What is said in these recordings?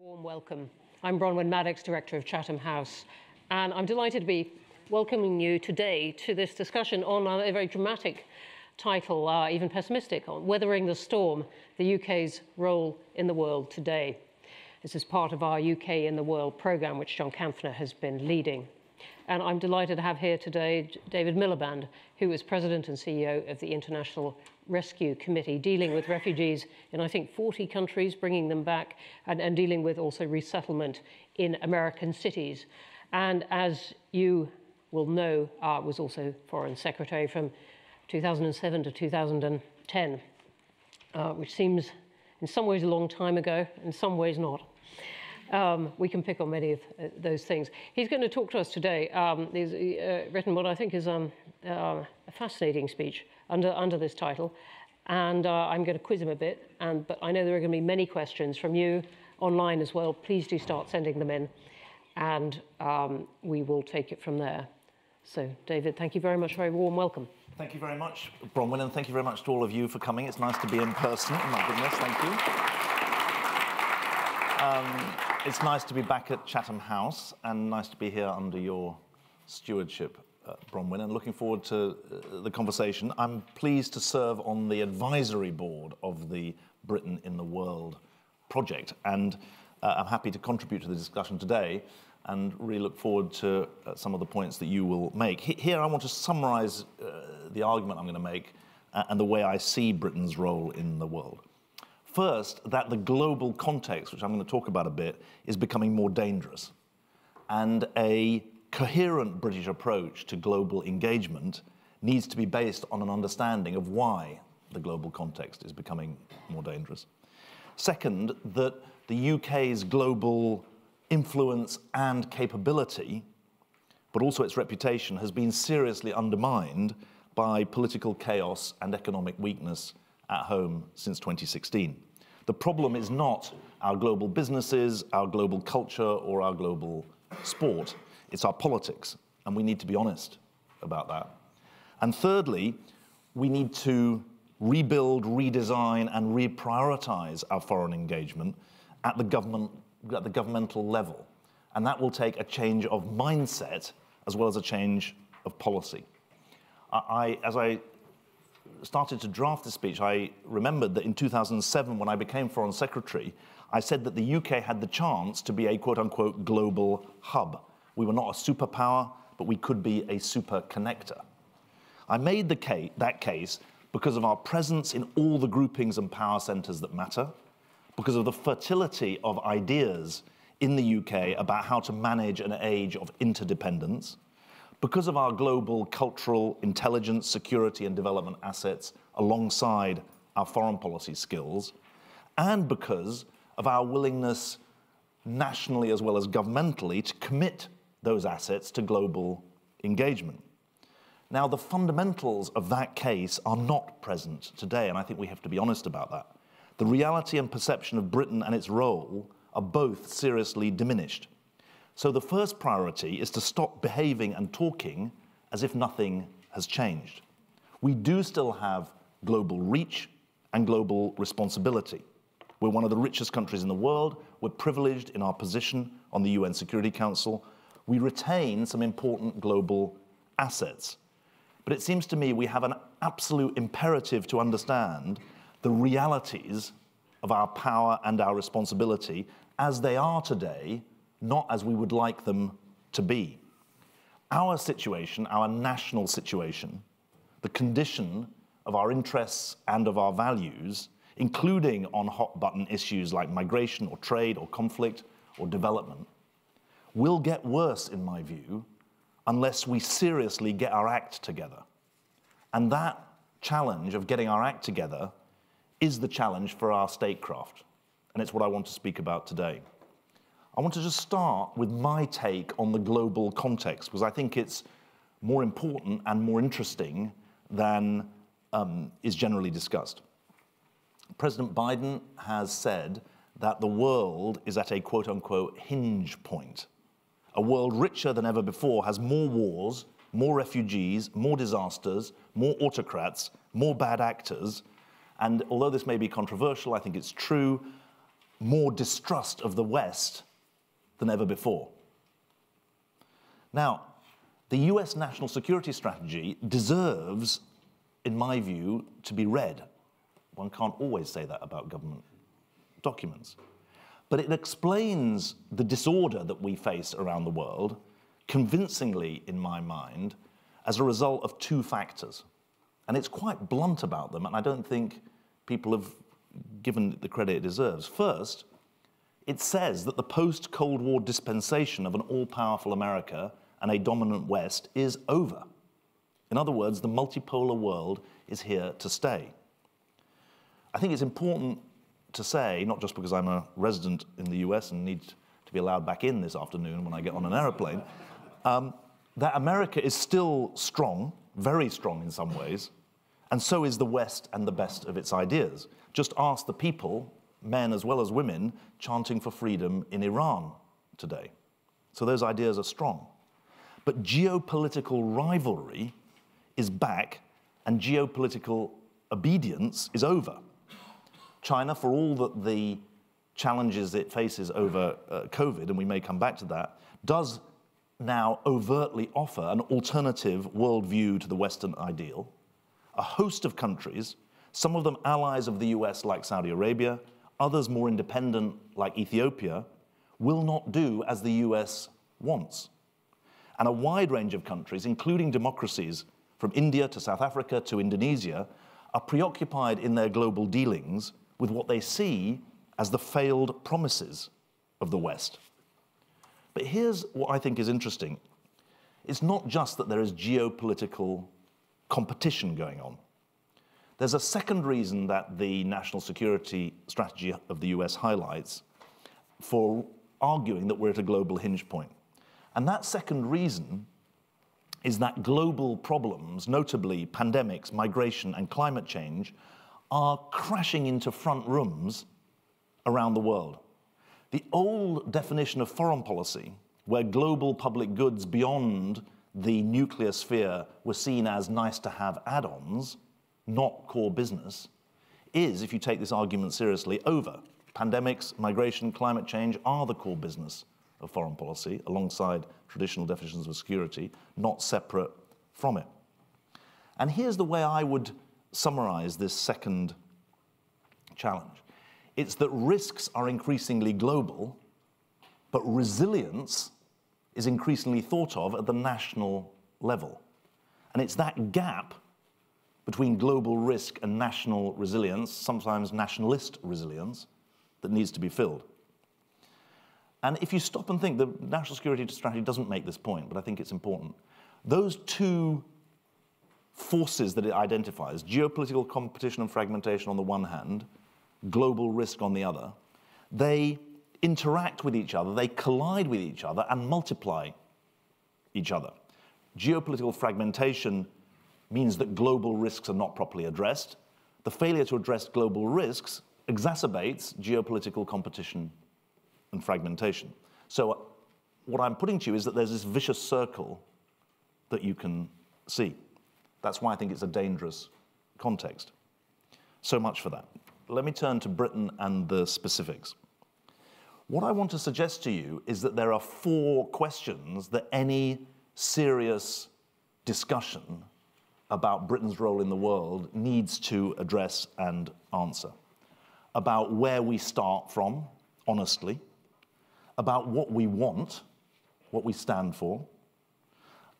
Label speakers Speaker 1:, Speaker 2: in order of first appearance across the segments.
Speaker 1: Warm welcome. I'm Bronwyn Maddox, Director of Chatham House, and I'm delighted to be welcoming you today to this discussion on a very dramatic title, uh, even pessimistic, on Weathering the Storm, the UK's role in the world today. This is part of our UK in the World programme, which John Kampfner has been leading. And I'm delighted to have here today David Miliband, who is President and CEO of the International Rescue Committee, dealing with refugees in, I think, 40 countries, bringing them back, and, and dealing with also resettlement in American cities. And as you will know, uh, was also Foreign Secretary from 2007 to 2010, uh, which seems in some ways a long time ago, in some ways not. Um, we can pick on many of uh, those things. He's going to talk to us today. Um, he's uh, written what I think is um, uh, a fascinating speech under, under this title. And uh, I'm going to quiz him a bit. And, but I know there are going to be many questions from you online as well. Please do start sending them in. And um, we will take it from there. So, David, thank you very much. Very warm welcome.
Speaker 2: Thank you very much, Bronwyn, and thank you very much to all of you for coming. It's nice to be in person. My goodness, thank you. Um, it's nice to be back at Chatham House and nice to be here under your stewardship, uh, Bronwyn, and looking forward to uh, the conversation. I'm pleased to serve on the advisory board of the Britain in the World project, and uh, I'm happy to contribute to the discussion today and really look forward to uh, some of the points that you will make. Here, I want to summarize uh, the argument I'm going to make uh, and the way I see Britain's role in the world. First, that the global context, which I'm going to talk about a bit, is becoming more dangerous. And a coherent British approach to global engagement needs to be based on an understanding of why the global context is becoming more dangerous. Second, that the UK's global influence and capability, but also its reputation, has been seriously undermined by political chaos and economic weakness at home since 2016. The problem is not our global businesses, our global culture, or our global sport. It's our politics, and we need to be honest about that. And thirdly, we need to rebuild, redesign, and reprioritize our foreign engagement at the, government, at the governmental level. And that will take a change of mindset as well as a change of policy. I, as I started to draft the speech, I remembered that in 2007, when I became Foreign Secretary, I said that the UK had the chance to be a quote unquote global hub. We were not a superpower, but we could be a super connector. I made case, that case because of our presence in all the groupings and power centres that matter, because of the fertility of ideas in the UK about how to manage an age of interdependence, because of our global cultural intelligence, security, and development assets alongside our foreign policy skills, and because of our willingness nationally as well as governmentally to commit those assets to global engagement. Now, the fundamentals of that case are not present today, and I think we have to be honest about that. The reality and perception of Britain and its role are both seriously diminished. So the first priority is to stop behaving and talking as if nothing has changed. We do still have global reach and global responsibility. We're one of the richest countries in the world. We're privileged in our position on the UN Security Council. We retain some important global assets. But it seems to me we have an absolute imperative to understand the realities of our power and our responsibility as they are today not as we would like them to be. Our situation, our national situation, the condition of our interests and of our values, including on hot button issues like migration or trade or conflict or development, will get worse, in my view, unless we seriously get our act together. And that challenge of getting our act together is the challenge for our statecraft. And it's what I want to speak about today. I want to just start with my take on the global context because I think it's more important and more interesting than um, is generally discussed. President Biden has said that the world is at a quote unquote hinge point. A world richer than ever before has more wars, more refugees, more disasters, more autocrats, more bad actors. And although this may be controversial, I think it's true more distrust of the West than ever before. Now, the US national security strategy deserves, in my view, to be read. One can't always say that about government documents. But it explains the disorder that we face around the world convincingly, in my mind, as a result of two factors. And it's quite blunt about them, and I don't think people have given the credit it deserves. First, it says that the post Cold War dispensation of an all powerful America and a dominant West is over. In other words, the multipolar world is here to stay. I think it's important to say, not just because I'm a resident in the US and need to be allowed back in this afternoon when I get on an aeroplane, um, that America is still strong, very strong in some ways, and so is the West and the best of its ideas. Just ask the people, men as well as women, chanting for freedom in Iran today. So those ideas are strong. But geopolitical rivalry is back, and geopolitical obedience is over. China, for all that the challenges it faces over uh, COVID, and we may come back to that, does now overtly offer an alternative worldview to the Western ideal. A host of countries, some of them allies of the US like Saudi Arabia, others more independent like Ethiopia, will not do as the US wants. And a wide range of countries, including democracies from India to South Africa to Indonesia, are preoccupied in their global dealings with what they see as the failed promises of the West. But here's what I think is interesting it's not just that there is geopolitical competition going on. There's a second reason that the national security strategy of the US highlights for arguing that we're at a global hinge point. And that second reason is that global problems, notably pandemics, migration, and climate change, are crashing into front rooms around the world. The old definition of foreign policy, where global public goods beyond the nuclear sphere were seen as nice to have add ons, not core business, is, if you take this argument seriously, over. Pandemics, migration, climate change are the core business of foreign policy, alongside traditional definitions of security, not separate from it. And here's the way I would summarize this second challenge it's that risks are increasingly global, but resilience is increasingly thought of at the national level. And it's that gap between global risk and national resilience, sometimes nationalist resilience, that needs to be filled. And if you stop and think, the national security strategy doesn't make this point, but I think it's important. Those two forces that it identifies geopolitical competition and fragmentation on the one hand, global risk on the other, they interact with each other, they collide with each other, and multiply each other. Geopolitical fragmentation means that global risks are not properly addressed. The failure to address global risks exacerbates geopolitical competition and fragmentation. So, uh, what I'm putting to you is that there's this vicious circle that you can see. That's why I think it's a dangerous context. So much for that let me turn to Britain and the specifics. What I want to suggest to you is that there are four questions that any serious discussion about Britain's role in the world needs to address and answer. About where we start from, honestly, about what we want, what we stand for,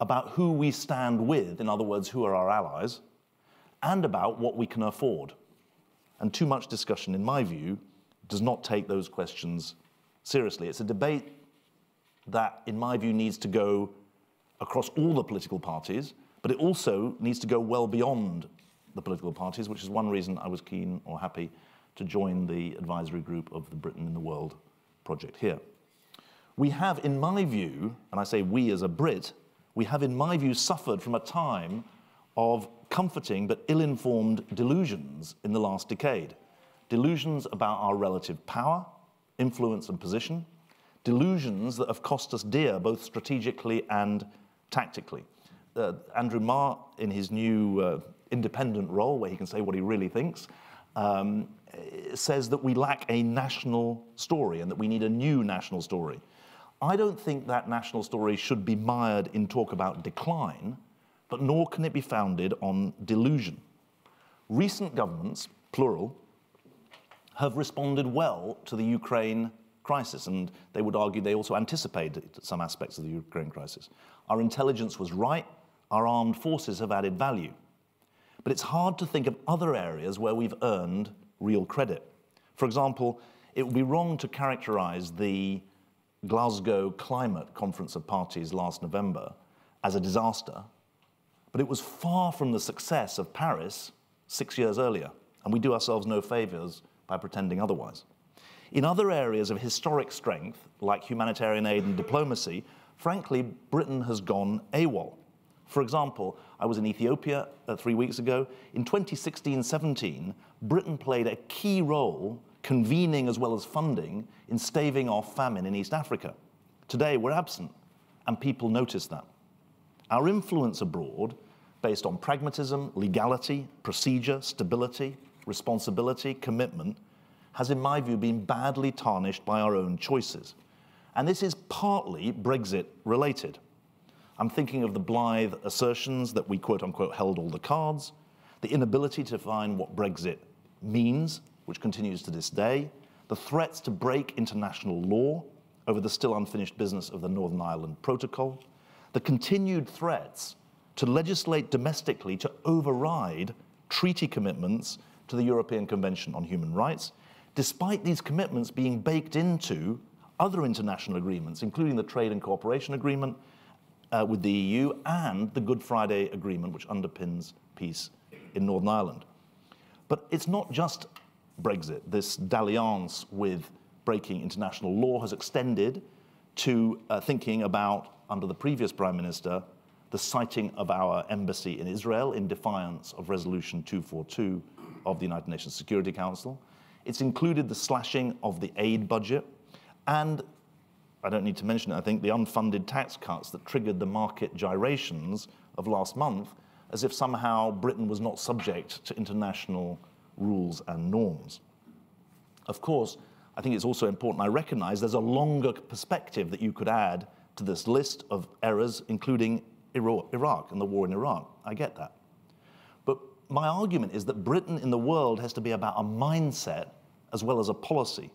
Speaker 2: about who we stand with, in other words, who are our allies, and about what we can afford. And too much discussion, in my view, does not take those questions seriously. It's a debate that, in my view, needs to go across all the political parties, but it also needs to go well beyond the political parties, which is one reason I was keen or happy to join the advisory group of the Britain in the World project here. We have, in my view, and I say we as a Brit, we have, in my view, suffered from a time of comforting but ill informed delusions in the last decade. Delusions about our relative power, influence, and position. Delusions that have cost us dear, both strategically and tactically. Uh, Andrew Marr, in his new uh, independent role, where he can say what he really thinks, um, says that we lack a national story and that we need a new national story. I don't think that national story should be mired in talk about decline, but nor can it be founded on delusion. Recent governments, plural, have responded well to the Ukraine crisis, and they would argue they also anticipated some aspects of the Ukraine crisis. Our intelligence was right, our armed forces have added value. But it's hard to think of other areas where we've earned real credit. For example, it would be wrong to characterize the Glasgow Climate Conference of Parties last November as a disaster, but it was far from the success of Paris six years earlier, and we do ourselves no favors by pretending otherwise. In other areas of historic strength, like humanitarian aid and diplomacy, frankly, Britain has gone AWOL. For example, I was in Ethiopia uh, three weeks ago. In 2016 17, Britain played a key role convening as well as funding in staving off famine in East Africa. Today, we're absent, and people notice that. Our influence abroad, based on pragmatism, legality, procedure, stability, responsibility, commitment, has, in my view, been badly tarnished by our own choices. And this is partly Brexit related. I'm thinking of the blithe assertions that we quote unquote held all the cards, the inability to define what Brexit means, which continues to this day, the threats to break international law over the still unfinished business of the Northern Ireland Protocol, the continued threats to legislate domestically to override treaty commitments to the European Convention on Human Rights, despite these commitments being baked into other international agreements, including the Trade and Cooperation Agreement uh, with the EU and the Good Friday Agreement, which underpins peace in Northern Ireland. But it's not just Brexit. This dalliance with breaking international law has extended to uh, thinking about, under the previous Prime Minister, the siting of our embassy in Israel in defiance of Resolution 242 of the United Nations Security Council. It's included the slashing of the aid budget and I don't need to mention it, I think the unfunded tax cuts that triggered the market gyrations of last month, as if somehow Britain was not subject to international rules and norms. Of course, I think it's also important I recognize there's a longer perspective that you could add to this list of errors, including Iraq and the war in Iraq. I get that. But my argument is that Britain in the world has to be about a mindset as well as a policy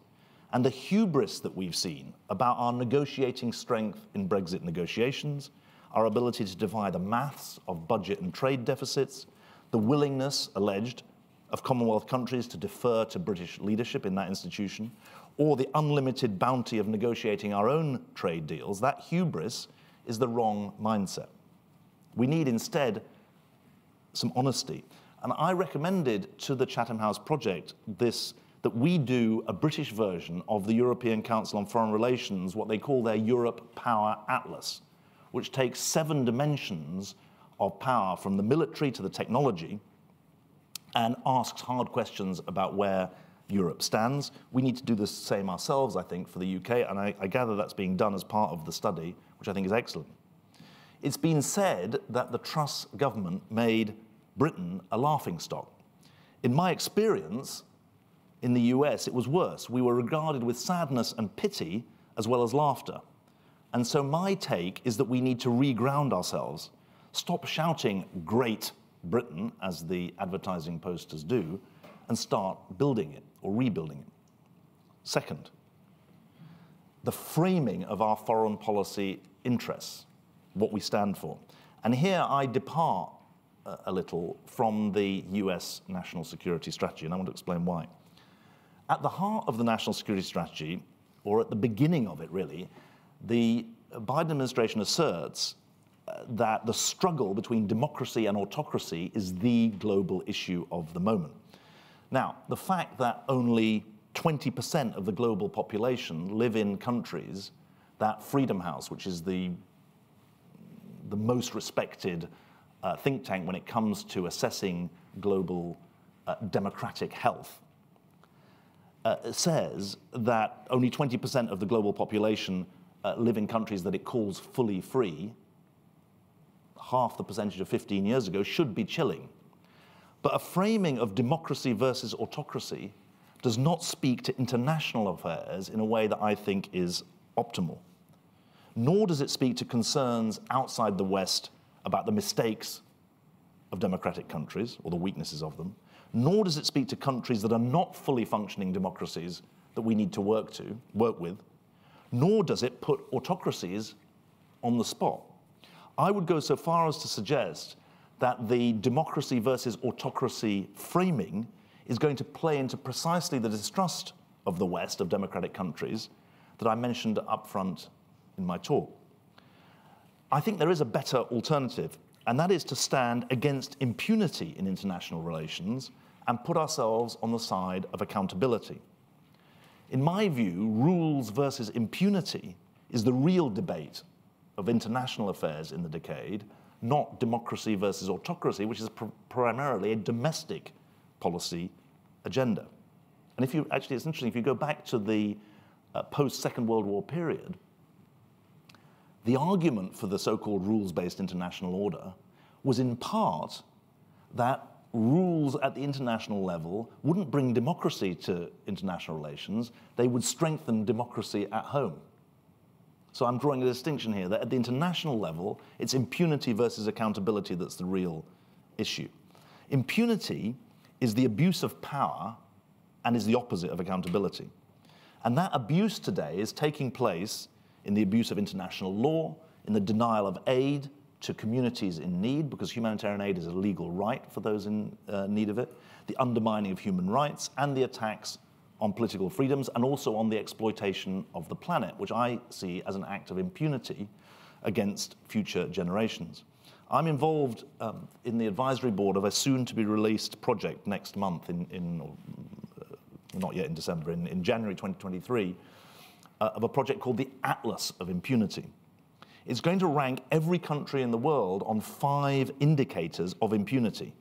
Speaker 2: and the hubris that we've seen about our negotiating strength in Brexit negotiations, our ability to defy the maths of budget and trade deficits, the willingness alleged of Commonwealth countries to defer to British leadership in that institution, or the unlimited bounty of negotiating our own trade deals, that hubris is the wrong mindset. We need instead some honesty. And I recommended to the Chatham House Project this that we do a British version of the European Council on Foreign Relations, what they call their Europe Power Atlas, which takes seven dimensions of power from the military to the technology and asks hard questions about where Europe stands. We need to do the same ourselves, I think, for the UK, and I, I gather that's being done as part of the study, which I think is excellent. It's been said that the Truss government made Britain a laughingstock. In my experience, in the US, it was worse. We were regarded with sadness and pity as well as laughter. And so my take is that we need to reground ourselves, stop shouting great Britain, as the advertising posters do, and start building it or rebuilding it. Second, the framing of our foreign policy interests, what we stand for. And here I depart uh, a little from the US national security strategy, and I want to explain why. At the heart of the national security strategy, or at the beginning of it really, the Biden administration asserts uh, that the struggle between democracy and autocracy is the global issue of the moment. Now, the fact that only 20% of the global population live in countries that Freedom House, which is the, the most respected uh, think tank when it comes to assessing global uh, democratic health, uh, says that only 20% of the global population uh, live in countries that it calls fully free, half the percentage of 15 years ago, should be chilling. But a framing of democracy versus autocracy does not speak to international affairs in a way that I think is optimal. Nor does it speak to concerns outside the West about the mistakes of democratic countries or the weaknesses of them. Nor does it speak to countries that are not fully functioning democracies that we need to work to work with. Nor does it put autocracies on the spot. I would go so far as to suggest that the democracy versus autocracy framing is going to play into precisely the distrust of the West, of democratic countries, that I mentioned up front in my talk. I think there is a better alternative, and that is to stand against impunity in international relations and put ourselves on the side of accountability. In my view, rules versus impunity is the real debate of international affairs in the decade, not democracy versus autocracy, which is pr primarily a domestic policy agenda. And if you actually, it's interesting, if you go back to the uh, post Second World War period, the argument for the so called rules based international order was in part that rules at the international level wouldn't bring democracy to international relations, they would strengthen democracy at home. So I'm drawing a distinction here that at the international level, it's impunity versus accountability that's the real issue. Impunity is the abuse of power and is the opposite of accountability. And that abuse today is taking place in the abuse of international law, in the denial of aid to communities in need, because humanitarian aid is a legal right for those in uh, need of it, the undermining of human rights, and the attacks on political freedoms and also on the exploitation of the planet, which I see as an act of impunity against future generations. I'm involved um, in the advisory board of a soon to be released project next month, in, in uh, not yet in December, in, in January 2023, uh, of a project called the Atlas of Impunity. It's going to rank every country in the world on five indicators of impunity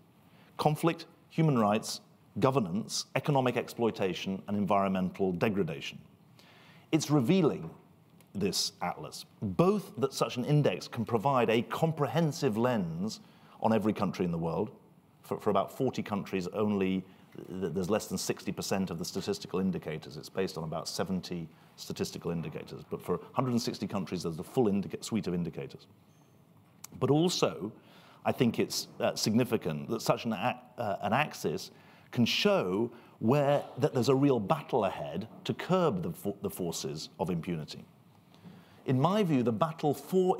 Speaker 2: conflict, human rights, governance, economic exploitation, and environmental degradation. It's revealing this atlas, both that such an index can provide a comprehensive lens on every country in the world. For, for about 40 countries, only there's less than 60% of the statistical indicators. It's based on about 70 statistical indicators. But for 160 countries, there's a full suite of indicators. But also, I think it's uh, significant that such an, uh, an axis can show where that there's a real battle ahead to curb the, fo the forces of impunity. In my view, the battle for,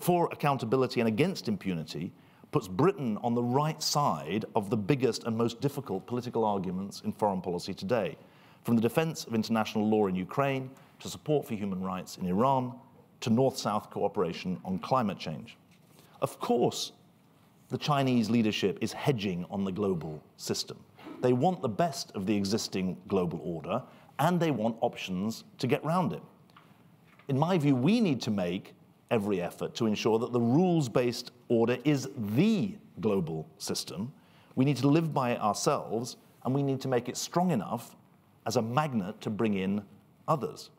Speaker 2: for accountability and against impunity puts Britain on the right side of the biggest and most difficult political arguments in foreign policy today, from the defense of international law in Ukraine to support for human rights in Iran to north south cooperation on climate change. Of course, the Chinese leadership is hedging on the global system. They want the best of the existing global order and they want options to get round it. In my view, we need to make every effort to ensure that the rules based order is the global system. We need to live by it ourselves and we need to make it strong enough as a magnet to bring in others.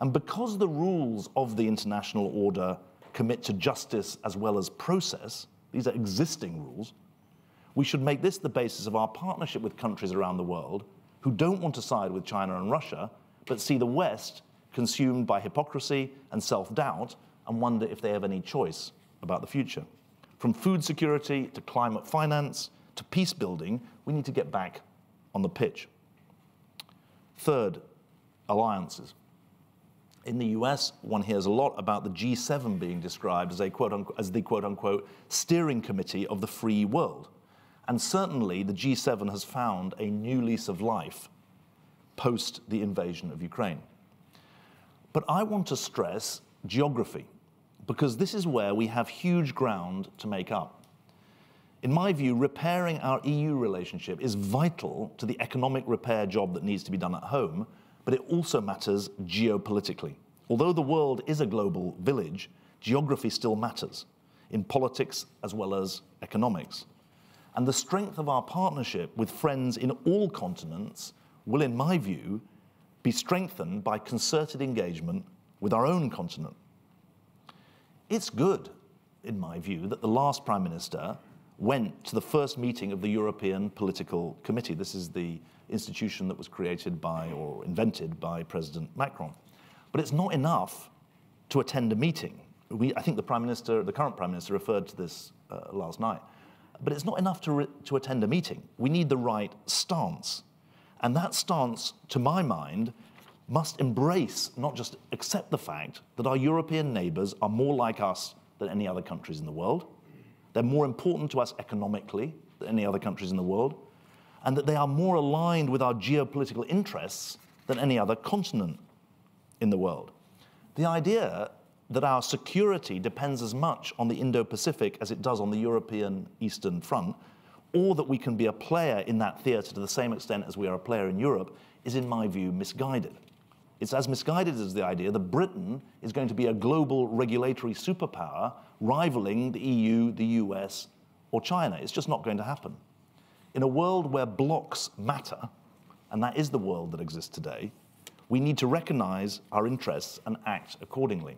Speaker 2: And because the rules of the international order commit to justice as well as process, these are existing rules, we should make this the basis of our partnership with countries around the world who don't want to side with China and Russia, but see the West consumed by hypocrisy and self doubt and wonder if they have any choice about the future. From food security to climate finance to peace building, we need to get back on the pitch. Third, alliances. In the US, one hears a lot about the G7 being described as, a quote unquote, as the quote unquote steering committee of the free world. And certainly the G7 has found a new lease of life post the invasion of Ukraine. But I want to stress geography, because this is where we have huge ground to make up. In my view, repairing our EU relationship is vital to the economic repair job that needs to be done at home, but it also matters geopolitically. Although the world is a global village, geography still matters in politics as well as economics. And the strength of our partnership with friends in all continents will, in my view, be strengthened by concerted engagement with our own continent. It's good, in my view, that the last Prime Minister went to the first meeting of the European Political Committee. This is the institution that was created by or invented by President Macron. But it's not enough to attend a meeting. We, I think the Prime Minister, the current Prime Minister, referred to this uh, last night. But it's not enough to, to attend a meeting. We need the right stance. And that stance, to my mind, must embrace, not just accept the fact that our European neighbours are more like us than any other countries in the world. They're more important to us economically than any other countries in the world, and that they are more aligned with our geopolitical interests than any other continent in the world. The idea that our security depends as much on the Indo Pacific as it does on the European Eastern Front, or that we can be a player in that theatre to the same extent as we are a player in Europe, is, in my view, misguided. It's as misguided as the idea that Britain is going to be a global regulatory superpower rivaling the EU, the US, or China. It's just not going to happen. In a world where blocs matter, and that is the world that exists today, we need to recognize our interests and act accordingly.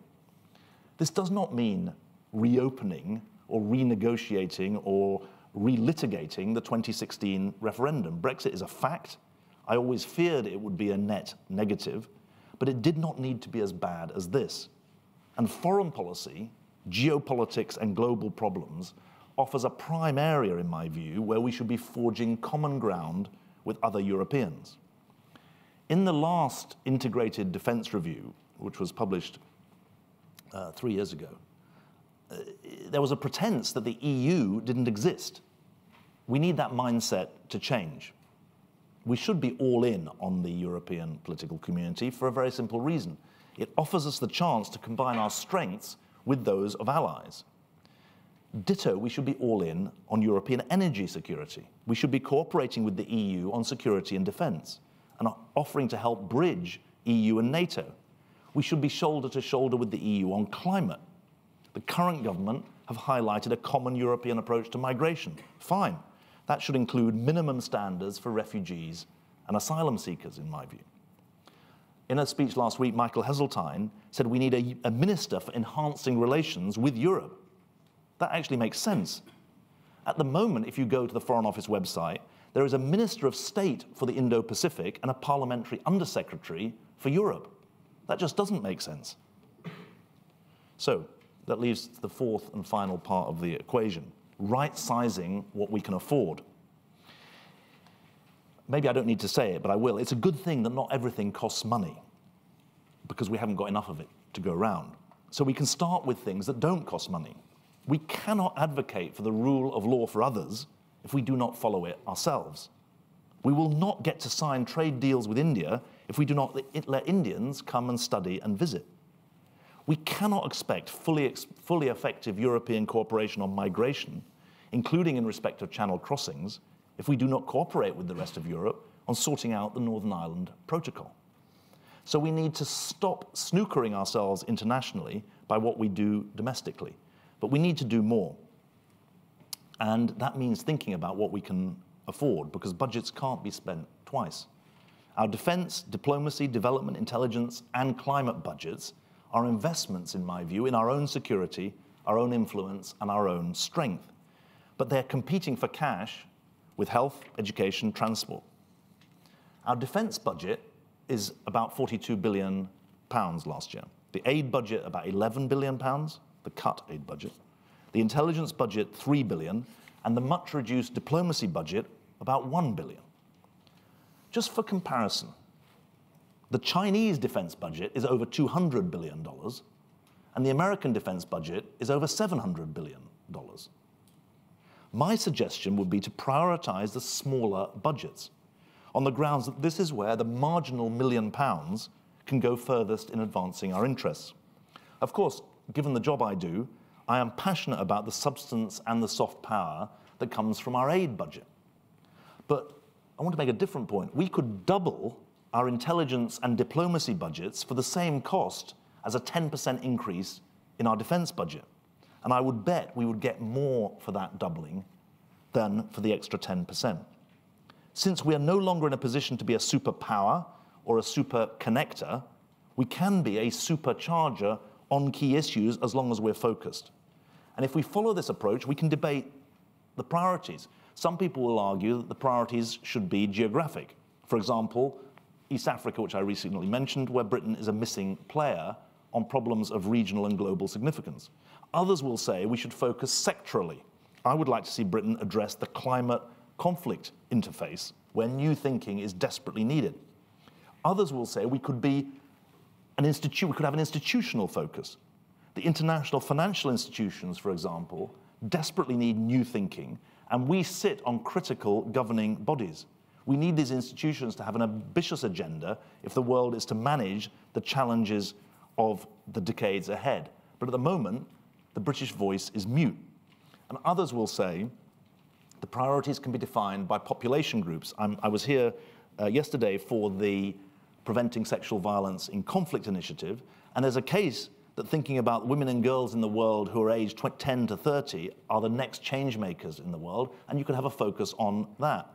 Speaker 2: This does not mean reopening or renegotiating or relitigating the 2016 referendum. Brexit is a fact. I always feared it would be a net negative, but it did not need to be as bad as this. And foreign policy, geopolitics, and global problems offers a prime area, in my view, where we should be forging common ground with other Europeans. In the last integrated defense review, which was published uh, three years ago, uh, there was a pretense that the EU didn't exist. We need that mindset to change. We should be all in on the European political community for a very simple reason. It offers us the chance to combine our strengths with those of allies. Ditto, we should be all in on European energy security. We should be cooperating with the EU on security and defense and offering to help bridge EU and NATO. We should be shoulder to shoulder with the EU on climate. The current government have highlighted a common European approach to migration. Fine. That should include minimum standards for refugees and asylum seekers, in my view. In a speech last week, Michael Heseltine said we need a, a minister for enhancing relations with Europe. That actually makes sense. At the moment, if you go to the Foreign Office website, there is a Minister of State for the Indo Pacific and a Parliamentary Undersecretary for Europe. That just doesn't make sense. So, that leaves the fourth and final part of the equation right sizing what we can afford. Maybe I don't need to say it, but I will. It's a good thing that not everything costs money because we haven't got enough of it to go around. So we can start with things that don't cost money. We cannot advocate for the rule of law for others if we do not follow it ourselves. We will not get to sign trade deals with India if we do not let Indians come and study and visit. We cannot expect fully, fully effective European cooperation on migration, including in respect of channel crossings, if we do not cooperate with the rest of Europe on sorting out the Northern Ireland Protocol. So we need to stop snookering ourselves internationally by what we do domestically. But we need to do more. And that means thinking about what we can afford because budgets can't be spent twice. Our defense, diplomacy, development, intelligence, and climate budgets are investments, in my view, in our own security, our own influence, and our own strength. But they're competing for cash with health, education, transport. Our defense budget is about 42 billion pounds last year. The aid budget about 11 billion pounds, the cut aid budget. The intelligence budget 3 billion and the much reduced diplomacy budget about 1 billion. Just for comparison, the Chinese defense budget is over $200 billion, and the American defense budget is over $700 billion. My suggestion would be to prioritize the smaller budgets on the grounds that this is where the marginal million pounds can go furthest in advancing our interests. Of course, given the job I do, I am passionate about the substance and the soft power that comes from our aid budget. But I want to make a different point. We could double our intelligence and diplomacy budgets for the same cost as a 10% increase in our defense budget. And I would bet we would get more for that doubling than for the extra 10%. Since we are no longer in a position to be a superpower or a super connector, we can be a supercharger on key issues as long as we're focused. And if we follow this approach, we can debate the priorities. Some people will argue that the priorities should be geographic. For example, East Africa, which I recently mentioned, where Britain is a missing player on problems of regional and global significance. Others will say we should focus sectorally. I would like to see Britain address the climate conflict interface where new thinking is desperately needed. Others will say we could be an institute, we could have an institutional focus. The international financial institutions, for example, desperately need new thinking, and we sit on critical governing bodies. We need these institutions to have an ambitious agenda if the world is to manage the challenges of the decades ahead. But at the moment, the British voice is mute. And others will say the priorities can be defined by population groups. I'm, i was here uh, yesterday for the Preventing Sexual Violence in Conflict initiative, and there's a case that thinking about women and girls in the world who are aged 10 to 30 are the next change makers in the world, and you could have a focus on that.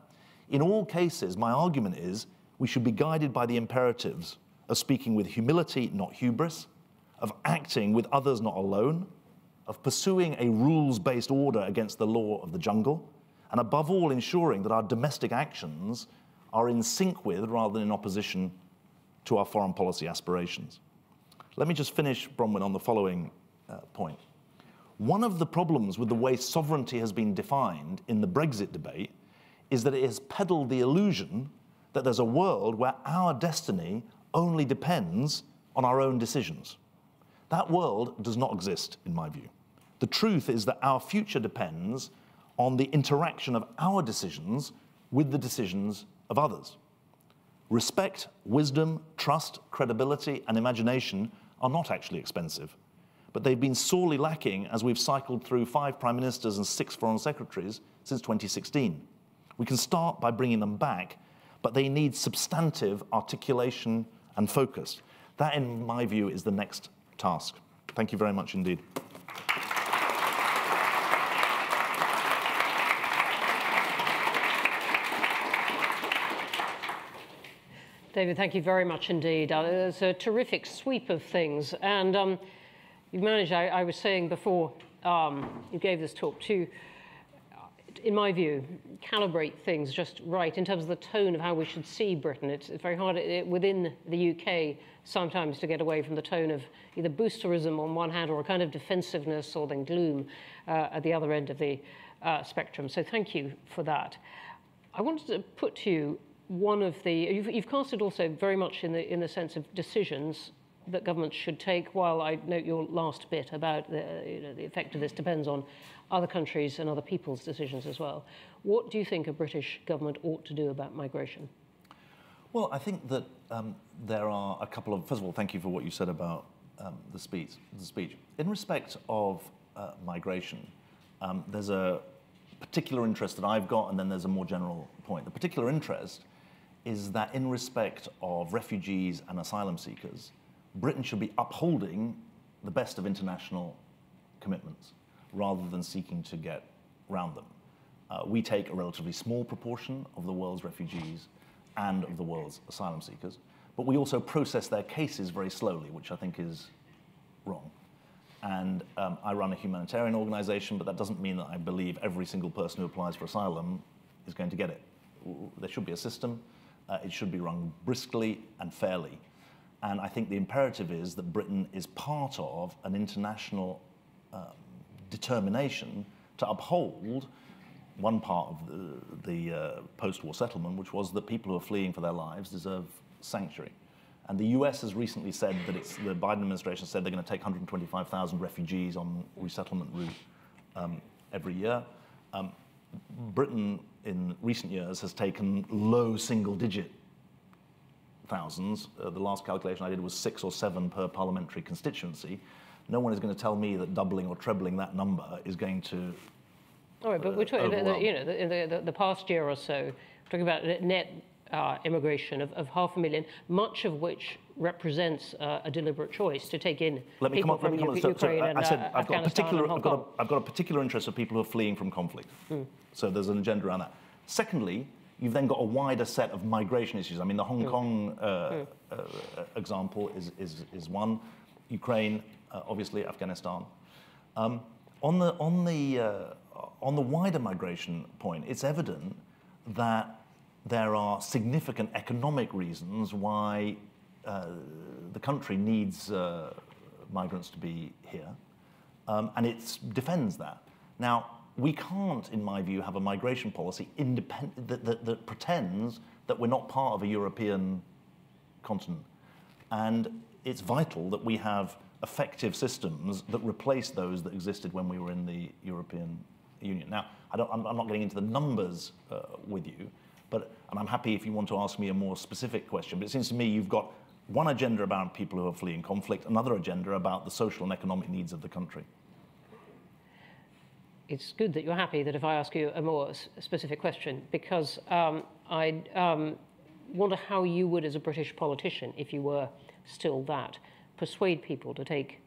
Speaker 2: In all cases, my argument is we should be guided by the imperatives of speaking with humility, not hubris, of acting with others, not alone, of pursuing a rules based order against the law of the jungle, and above all, ensuring that our domestic actions are in sync with rather than in opposition to our foreign policy aspirations. Let me just finish, Bronwyn, on the following uh, point. One of the problems with the way sovereignty has been defined in the Brexit debate is that it has peddled the illusion that there's a world where our destiny only depends on our own decisions. That world does not exist, in my view. The truth is that our future depends on the interaction of our decisions with the decisions of others. Respect, wisdom, trust, credibility, and imagination are not actually expensive, but they've been sorely lacking as we've cycled through five prime ministers and six foreign secretaries since 2016. We can start by bringing them back, but they need substantive articulation and focus. That, in my view, is the next task. Thank you very much indeed.
Speaker 1: David, thank you very much indeed. Uh, it's a terrific sweep of things. And um, you've managed, I, I, was saying before um, you gave this talk, to, in my view, calibrate things just right in terms of the tone of how we should see Britain. It's, it's very hard it, within the UK sometimes to get away from the tone of either boosterism on one hand or a kind of defensiveness or then gloom uh, at the other end of the uh, spectrum. So thank you for that. I wanted to put to you one of the, you've, you've cast it also very much in the, in the sense of decisions that governments should take, while I note your last bit about the, you know, the effect of this depends on other countries and other people's decisions as well. What do you think a British government ought to do about migration?
Speaker 2: Well, I think that um, there are a couple of, first of all, thank you for what you said about um, the, speech, the speech. In respect of uh, migration, um, there's a particular interest that I've got, and then there's a more general point. The particular interest is that in respect of refugees and asylum seekers, Britain should be upholding the best of international commitments rather than seeking to get round them. Uh, we take a relatively small proportion of the world's refugees and of the world's asylum seekers, but we also process their cases very slowly, which I think is wrong. And um, I run a humanitarian organization, but that doesn't mean that I believe every single person who applies for asylum is going to get it. There should be a system uh, it should be run briskly and fairly. And I think the imperative is that Britain is part of an international um, determination to uphold one part of the, the uh, post war settlement, which was that people who are fleeing for their lives deserve sanctuary. And the US has recently said that it's, the Biden administration said they're going to take 125,000 refugees on resettlement route um, every year. Um, Britain in recent years has taken low single digit thousands. Uh, the last calculation I did was six or seven per parliamentary constituency. No one is going to tell me that doubling or trebling that number is going to.
Speaker 1: All right, but we're talking, uh, the, you know, the, the, the, past year or so, talking about net uh, immigration of, of, half a million, much of which represents uh, a deliberate choice to take in
Speaker 2: let me
Speaker 1: people
Speaker 2: come on,
Speaker 1: from U- Ukraine and
Speaker 2: I said,
Speaker 1: uh,
Speaker 2: I've got, a particular,
Speaker 1: I've,
Speaker 2: got a, I've got a particular interest of people who are fleeing from conflict. Mm. So there's an agenda around that. Secondly, you've then got a wider set of migration issues. I mean, the Hong mm. Kong uh, mm. uh, example is, is, is one, Ukraine, uh, obviously Afghanistan. Um, on the, on the, uh, on the wider migration point, it's evident that there are significant economic reasons why uh, the country needs uh, migrants to be here, um, and it defends that. Now, we can't, in my view, have a migration policy that, that, that pretends that we're not part of a European continent. And it's vital that we have effective systems that replace those that existed when we were in the European Union. Now, I am not getting into the numbers uh, with you, but and I'm happy if you want to ask me a more specific question. But it seems to me you've got one agenda about people who are fleeing conflict, another agenda about the social and economic needs of the country.
Speaker 1: It's good that you're happy that if I ask you a more specific question, because um, I um, wonder how you would, as a British politician, if you were still that, persuade people to take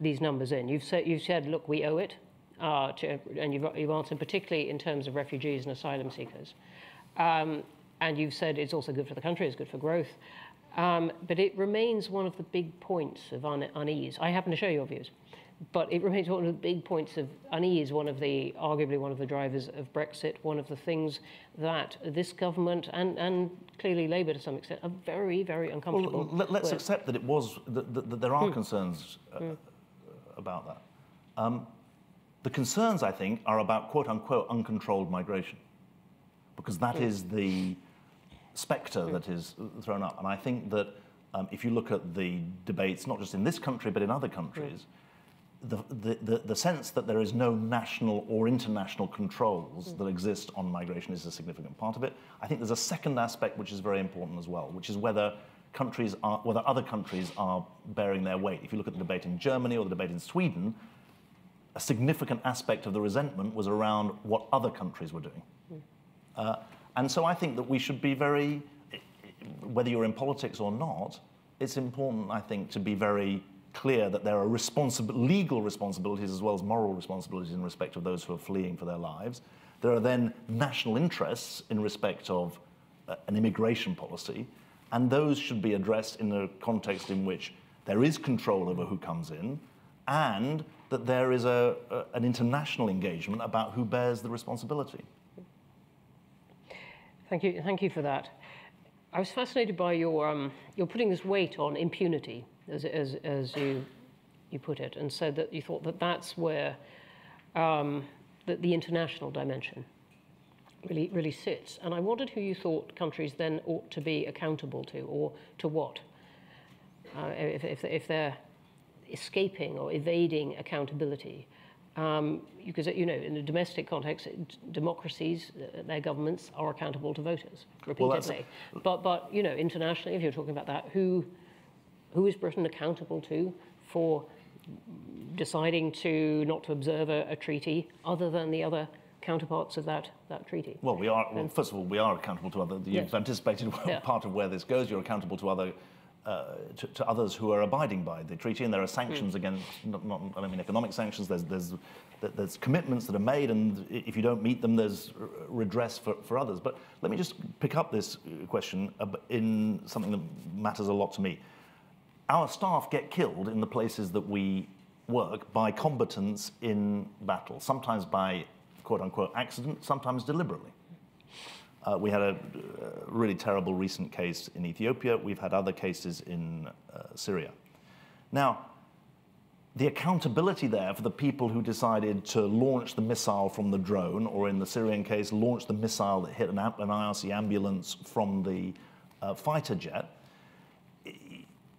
Speaker 1: these numbers in. You've said, you've said look, we owe it, uh, to, and you've, you've answered particularly in terms of refugees and asylum seekers. Um, and you've said it's also good for the country, it's good for growth. Um, but it remains one of the big points of un unease. I happen to share your views, but it remains one of the big points of unease, one of the, arguably one of the drivers of Brexit, one of the things that this government and, and clearly Labour to some extent are very, very uncomfortable
Speaker 2: Well, let, us accept that it was, that, that, that there are hmm. concerns uh, hmm. about that. Um, the concerns, I think, are about quote unquote uncontrolled migration, because that hmm. is the spectre mm. that is thrown up. And I think that um, if you look at the debates, not just in this country, but in other countries, mm. The, the, the, sense that there is no national or international controls mm. that exist on migration is a significant part of it. I think there's a second aspect which is very important as well, which is whether countries are, whether other countries are bearing their weight. If you look at the debate in Germany or the debate in Sweden, a significant aspect of the resentment was around what other countries were doing. Mm. Uh, and so I think that we should be very, whether you're in politics or not, it's important, I think, to be very clear that there are legal responsibilities as well as moral responsibilities in respect of those who are fleeing for their lives. There are then national interests in respect of uh, an immigration policy, and those should be addressed in a context in which there is control over who comes in, and that there is a, a an international engagement about who bears the responsibility.
Speaker 1: Thank you, thank you for that. I was fascinated by your, um, you're putting this weight on impunity, as, as, as you, you put it, and said that you thought that that's where um, the, the international dimension really, really sits. And I wondered who you thought countries then ought to be accountable to, or to what? Uh, if, if, if they're escaping or evading accountability, um, because, you know, in a domestic context, democracies, uh, their governments are accountable to voters repeatedly. Well, but, but, you know, internationally, if you're talking about that, who, who is Britain accountable to for deciding to not to observe a, a treaty other than the other counterparts of that, that treaty?
Speaker 2: Well, we are, well, first of all, we are accountable to other, you've yes. anticipated yeah. part of where this goes, you're accountable to other uh, to, to, others who are abiding by the treaty, and there are sanctions mm. against, not, not, I don't mean economic sanctions, there's, there's, there's commitments that are made, and if you don't meet them, there's redress for, for others. But let me just pick up this question in something that matters a lot to me. Our staff get killed in the places that we work by combatants in battle, sometimes by quote unquote accident, sometimes deliberately. Uh, we had a, a, really terrible recent case in Ethiopia. We've had other cases in uh, Syria. Now, the accountability there for the people who decided to launch the missile from the drone, or in the Syrian case, launch the missile that hit an, an IRC ambulance from the uh, fighter jet,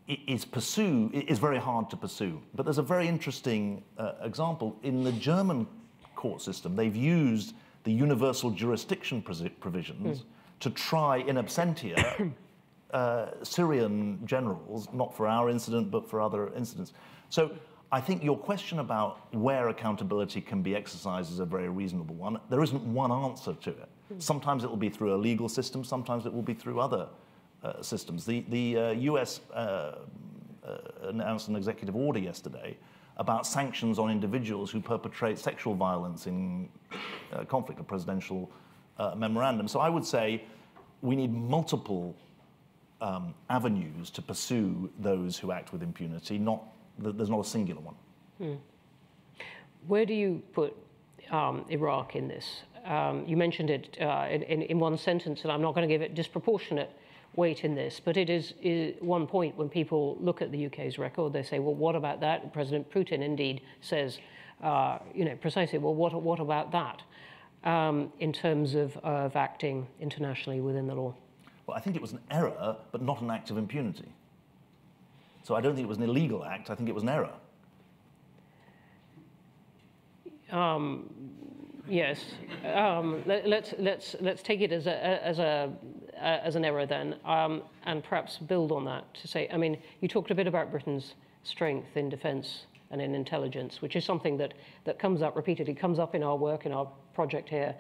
Speaker 2: is pursue is very hard to pursue. But there's a very interesting uh, example in the German court system. They've used the universal jurisdiction provisions mm. to try in absentia uh, Syrian generals, not for our incident, but for other incidents. So I think your question about where accountability can be exercised is a very reasonable one. There isn't one answer to it. Mm. Sometimes it will be through a legal system, sometimes it will be through other systems. The, the uh, US uh, uh, announced an executive order yesterday about sanctions on individuals who perpetrate sexual violence in uh, conflict, a presidential uh, memorandum. So I would say we need multiple um, avenues to pursue those who act with impunity, not, there's not a singular one. Hmm.
Speaker 1: Where do you put um, Iraq in this. Um, you mentioned it uh, in, in, one sentence, and I'm not going to give it disproportionate weight in this, but it is, is, one point when people look at the UK's record, they say, well, what about that? And President Putin indeed says, uh, you know, precisely, well, what, what about that um, in terms of, of acting internationally within the law?
Speaker 2: Well, I think it was an error, but not an act of impunity. So I don't think it was an illegal act, I think it was an error.
Speaker 1: Um, yes. Um, let, us let's, let's, let's take it as, a, as, a, as an error then, um, and perhaps build on that to say, I mean, you talked a bit about Britain's strength in defence and in intelligence, which is something that, that comes up repeatedly, comes up in our work, in our project here,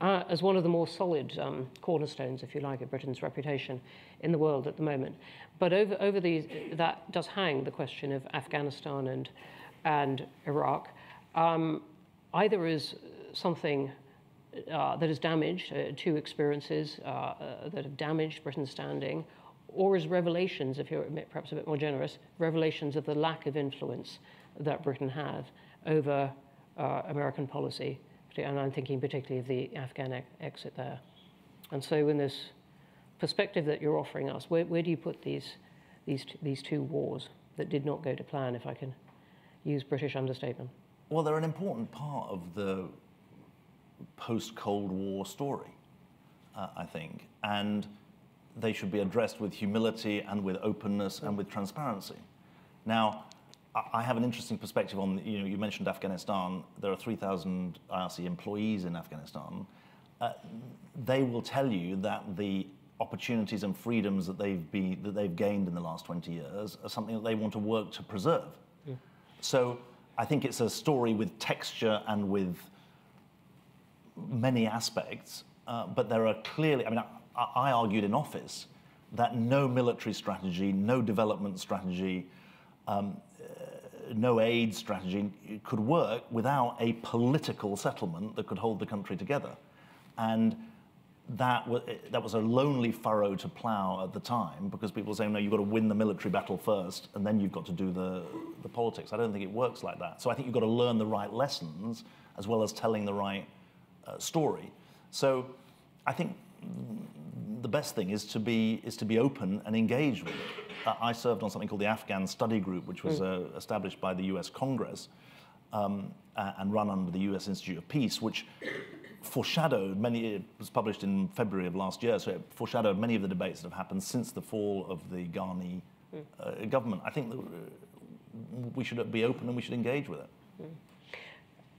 Speaker 1: uh, as one of the more solid um, cornerstones, if you like, of Britain's reputation in the world at the moment. But over, over these, that does hang the question of Afghanistan and, and Iraq. Um, either as something uh, that has damaged uh, two experiences uh, uh, that have damaged Britain's standing, or as revelations, if you're perhaps a bit more generous, revelations of the lack of influence that Britain had over uh, American policy, and I'm thinking particularly of the Afghan exit there. And so, in this perspective that you're offering us, where, where do you put these, these, these two wars that did not go to plan, if I can use British understatement?
Speaker 2: Well, they're an important part of the post Cold War story, uh, I think. And they should be addressed with humility and with openness and with transparency. Now, I have an interesting perspective on, you know, you mentioned Afghanistan. There are 3,000 IRC employees in Afghanistan. Uh, they will tell you that the opportunities and freedoms that they've, be, that they've gained in the last 20 years are something that they want to work to preserve. Yeah. So I think it's a story with texture and with many aspects, uh, but there are clearly, I mean, I, I, argued in office that no military strategy, no development strategy, um, uh, no aid strategy could work without a political settlement that could hold the country together. And that was, that was a lonely furrow to plow at the time because people were saying, no, you've got to win the military battle first and then you've got to do the, the politics. I don't think it works like that. So I think you've got to learn the right lessons as well as telling the right uh, story. So I think the best thing is to be, is to be open and engaged with it. Uh, I served on something called the Afghan Study Group, which was mm. uh, established by the US Congress um, and run under the US Institute of Peace, which foreshadowed many, it was published in February of last year, so it foreshadowed many of the debates that have happened since the fall of the Ghani mm. uh, government. I think that uh, we should be open and we should engage with it. Mm.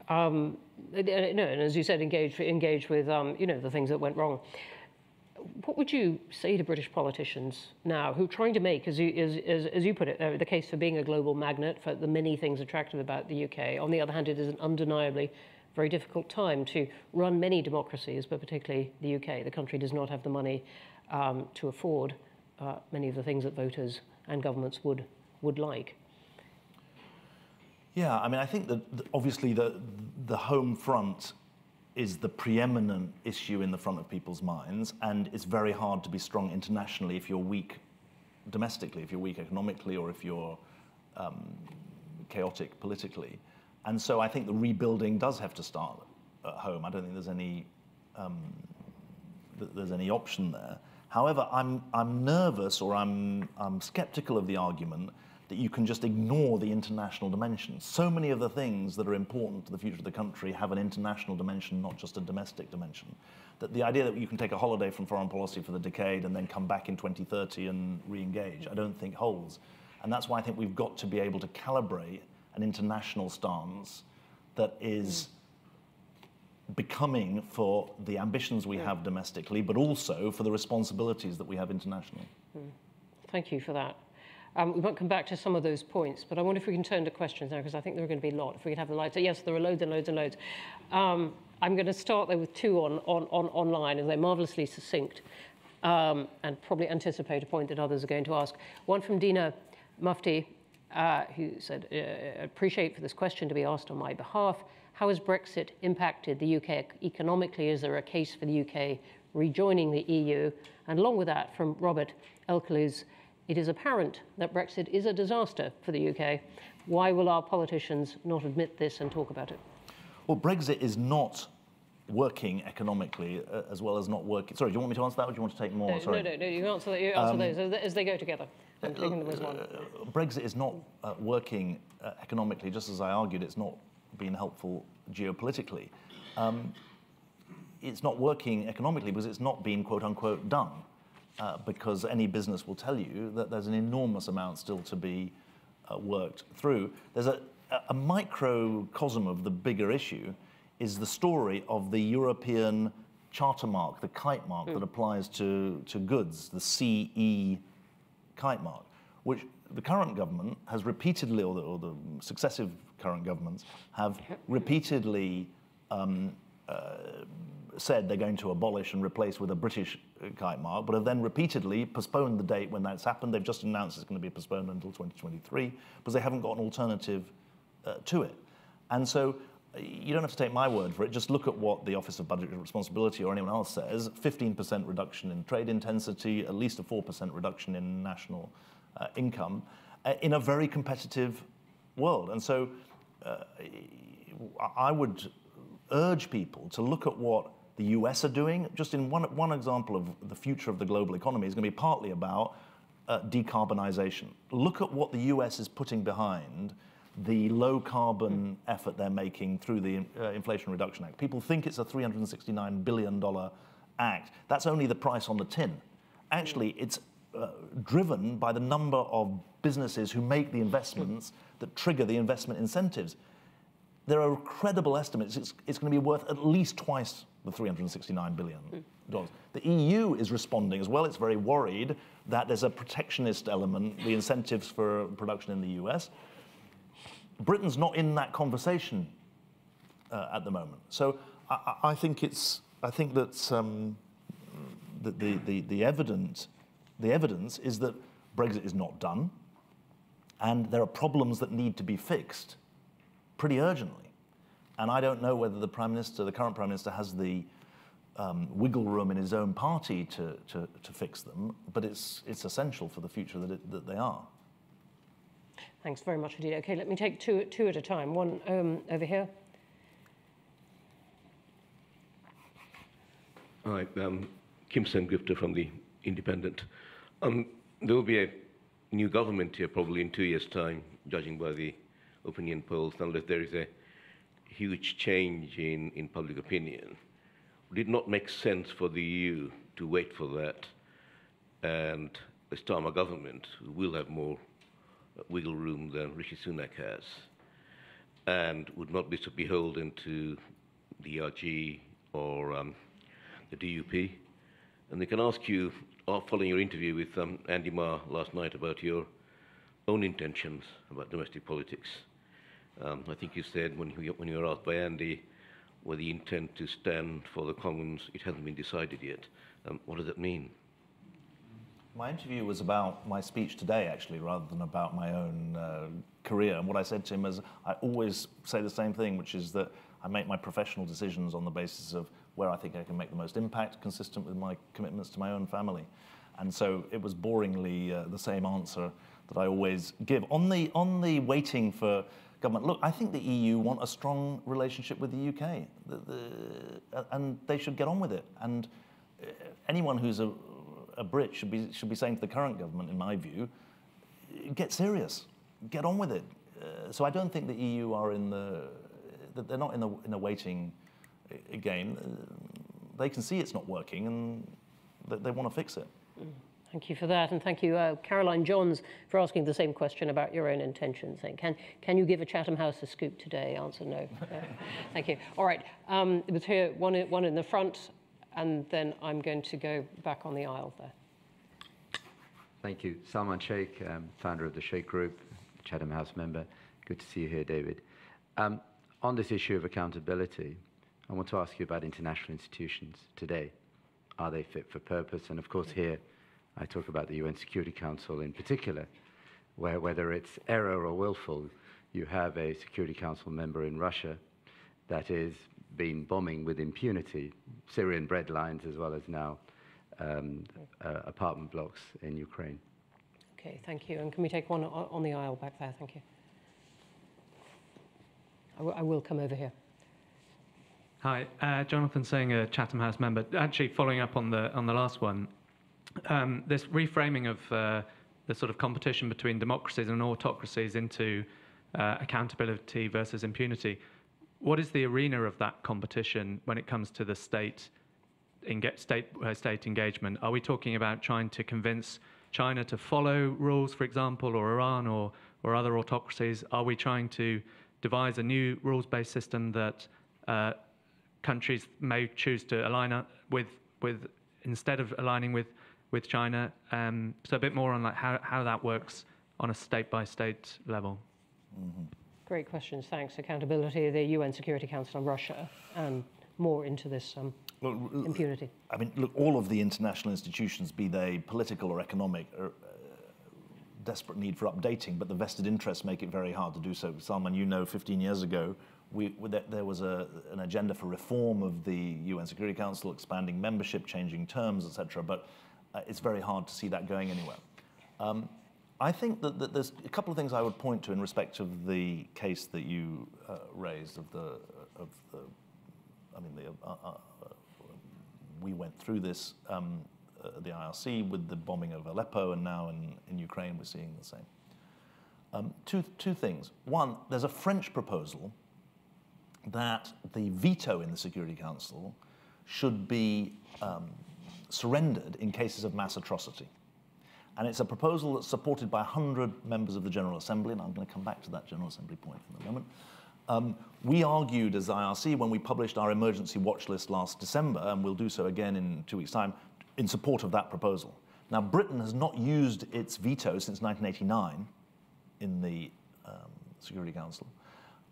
Speaker 1: Um, no, and as you said, engage, engage with um, you know, the things that went wrong. What would you say to British politicians now who are trying to make, as you, as, as, as you put it, uh, the case for being a global magnet for the many things attractive about the UK? On the other hand, it is an undeniably very difficult time to run many democracies, but particularly the UK. The country does not have the money um, to afford uh, many of the things that voters and governments would, would like.
Speaker 2: Yeah, I mean, I think that obviously the, the home front is the preeminent issue in the front of people's minds, and it's very hard to be strong internationally if you're weak domestically, if you're weak economically, or if you're um, chaotic politically. And so I think the rebuilding does have to start at home. I don't think there's any um, there's any option there. However, I'm I'm nervous or I'm I'm skeptical of the argument that you can just ignore the international dimension. So many of the things that are important to the future of the country have an international dimension, not just a domestic dimension. That the idea that you can take a holiday from foreign policy for the decade and then come back in 2030 and re-engage, I don't think holds. And that's why I think we've got to be able to calibrate an international stance that is becoming for the ambitions we have domestically, but also for the responsibilities that we have internationally. Mm.
Speaker 1: Thank you for that. Um, we might come back to some of those points, but I wonder if we can turn to questions now, because I think there are going to be a lot. If we could have the lights. Yes, there are loads and loads and loads. Um, I'm going to start there with two on, on, on online, and they're marvellously succinct um, and probably anticipate a point that others are going to ask. One from Dina Mufti, uh, who said, uh, appreciate for this question to be asked on my behalf. How has Brexit impacted the UK economically? Is there a case for the UK rejoining the EU? And along with that, from Robert Elkeluz, it is apparent that Brexit is a disaster for the UK. Why will our politicians not admit this and talk about it?
Speaker 2: Well, Brexit is not working economically uh, as well as not working. Sorry, do you want me to answer that or do you want to take more?
Speaker 1: No,
Speaker 2: Sorry.
Speaker 1: no, no, no, you answer, you answer those as, they go together. I'm taking them as one.
Speaker 2: Brexit is not uh, working uh, economically, just as I argued, it's not been helpful geopolitically. Um, it's not working economically because it's not been quote unquote done. Uh, because any business will tell you that there's an enormous amount still to be uh, worked through. There's a, a microcosm of the bigger issue is the story of the European charter mark, the kite mark that applies to, to goods, the CE kite mark, which the current government has repeatedly, or the, or the successive current governments have repeatedly um, uh, said they're going to abolish and replace with a British uh, kite mark, but have then repeatedly postponed the date when that's happened. They've just announced it's going to be postponed until 2023 because they haven't got an alternative uh, to it. And so uh, you don't have to take my word for it. Just look at what the Office of Budget Responsibility or anyone else says 15% reduction in trade intensity, at least a 4% reduction in national uh, income uh, in a very competitive world. And so uh, I would urge people to look at what the US are doing. Just in one, one example of the future of the global economy is going to be partly about uh, decarbonization. Look at what the US is putting behind the low carbon effort they're making through the uh, Inflation Reduction Act. People think it's a $369 billion act. That's only the price on the tin. Actually, it's uh, driven by the number of businesses who make the investments that trigger the investment incentives. There are credible estimates it's, it's going to be worth at least twice the $369 billion. The EU is responding as well. It's very worried that there's a protectionist element, the incentives for production in the US. Britain's not in that conversation uh, at the moment. So I, I think it's, I think that um, the, the, the, the, evidence, the evidence is that Brexit is not done and there are problems that need to be fixed pretty urgently. And I don't know whether the Prime Minister, the current Prime Minister, has the um, wiggle room in his own party to, to, to fix them, but it's, it's essential for the future that, it, that they are.
Speaker 1: Thanks very much indeed. Okay, let me take two, two at a time. One um, over here.
Speaker 3: Hi, um, Kim Sengupta from The Independent. Um, there will be a new government here probably in two years' time, judging by the opinion polls, unless there is a huge change in, in public opinion. It not make sense for the EU to wait for that and a Starmer government will have more wiggle room than Rishi Sunak has and would not be so beholden to the ERG or um, the DUP? And they can ask you, uh, following your interview with um, Andy Marr last night, about your own intentions about domestic politics. Um, I think you said when you, when you were asked by Andy whether the intent to stand for the Commons, it hasn't been decided yet. Um, what does that mean?
Speaker 2: My interview was about my speech today, actually, rather than about my own uh, career. And what I said to him is, I always say the same thing, which is that I make my professional decisions on the basis of where I think I can make the most impact, consistent with my commitments to my own family. And so it was boringly uh, the same answer that I always give. On the, on the waiting for government, look, I think the EU want a strong relationship with the UK, the, the, and they should get on with it. And uh, anyone who's a, a Brit should be, should be saying to the current government, in my view, get serious, get on with it. Uh, so I don't think the EU are in the, they're not in, the, in a waiting game. They can see it's not working and they, they want to fix it.
Speaker 1: Thank you for that, and thank you, uh, Caroline Johns, for asking the same question about your own intentions. Can can you give a Chatham House a scoop today? Answer no. Thank you. All right, um, it was here one one in the front, and then I'm going to go back on the aisle there.
Speaker 4: Thank you, Salman Sheikh, um, founder of the Sheikh Group, Chatham House member. Good to see you here, David. Um, on this issue of accountability, I want to ask you about international institutions today. Are they fit for purpose? And of course, here I talk about the UN Security Council in particular, where whether it's error or willful, you have a Security Council member in Russia that is been bombing with impunity Syrian bread lines as well as now um, uh, apartment blocks in Ukraine.
Speaker 1: Okay, thank you. And can we take one on the aisle back there? Thank you. I, I will come over here.
Speaker 5: Hi, uh, Jonathan Singh, a Chatham House member. Actually, following up on the on the last one, um, this reframing of uh, the sort of competition between democracies and autocracies into uh, accountability versus impunity. What is the arena of that competition when it comes to the state state uh, state engagement? Are we talking about trying to convince China to follow rules, for example, or Iran or or other autocracies? Are we trying to devise a new rules-based system that uh, countries may choose to align with with instead of aligning with with China. Um, so a bit more on like how, how that works on a state by state level.
Speaker 1: Mm-hmm. Great questions. Thanks. Accountability, the UN Security Council on Russia, and more into this um, impunity.
Speaker 2: I mean, look, all of the international institutions, be they political or economic, are uh, desperate need for updating, but the vested interests make it very hard to do so. Salman, you know, 15 years ago, we, there was a, an agenda for reform of the UN Security Council, expanding membership, changing terms, etc. But uh, it's very hard to see that going anywhere. Um, I think that, that, there's a couple of things I would point to in respect of the case that you uh, raised of the, of the, I mean, the, uh, uh, we went through this, um, uh, the IRC with the bombing of Aleppo, and now in, in Ukraine we're seeing the same. Um, two, two things. One, there's a French proposal that the veto in the Security Council should be um, surrendered in cases of mass atrocity. And it's a proposal that's supported by 100 members of the General Assembly, and I'm going to come back to that General Assembly point in a moment. Um, we argued as IRC when we published our emergency watch list last December, and we'll do so again in two weeks' time, in support of that proposal. Now, Britain has not used its veto since 1989 in the um, Security Council.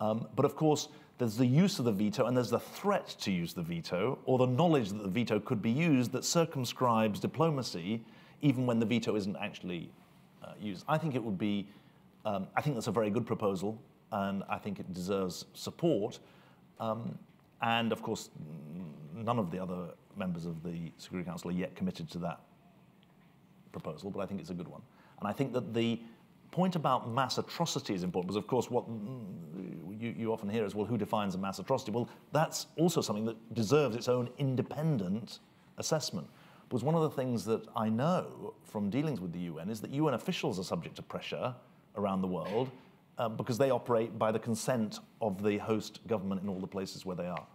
Speaker 2: Um, but of course, there's the use of the veto and there's the threat to use the veto or the knowledge that the veto could be used that circumscribes diplomacy even when the veto isn't actually uh, used. I think it would be, um, I think that's a very good proposal and I think it deserves support. Um, and of course, none of the other members of the Security Council are yet committed to that proposal, but I think it's a good one. And I think that the point about mass atrocity is important because, of course, what you, you, often hear is, well, who defines a mass atrocity? Well, that's also something that deserves its own independent assessment. Because one of the things that I know from dealings with the UN is that UN officials are subject to pressure around the world um, because they operate by the consent of the host government in all the places where they are.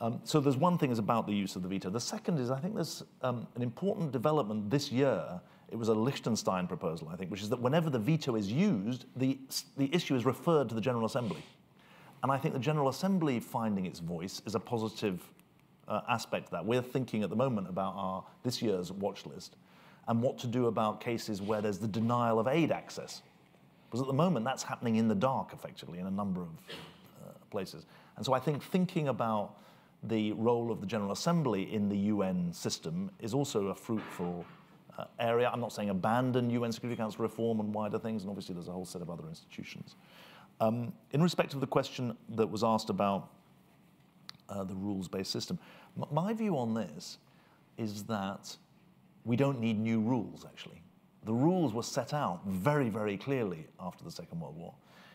Speaker 2: Um, so there's one thing is about the use of the veto. The second is I think there's um, an important development this year it was a Liechtenstein proposal, I think, which is that whenever the veto is used, the, the issue is referred to the General Assembly. And I think the General Assembly finding its voice is a positive uh, aspect of that. We're thinking at the moment about our this year's watch list and what to do about cases where there's the denial of aid access. Because at the moment, that's happening in the dark, effectively, in a number of uh, places. And so I think thinking about the role of the General Assembly in the UN system is also a fruitful uh, area. I'm not saying abandon UN Security Council reform and wider things, and obviously there's a whole set of other institutions. Um, in respect of the question that was asked about uh, the rules-based system, M my view on this is that we don't need new rules, actually. The rules were set out very, very clearly after the Second World War.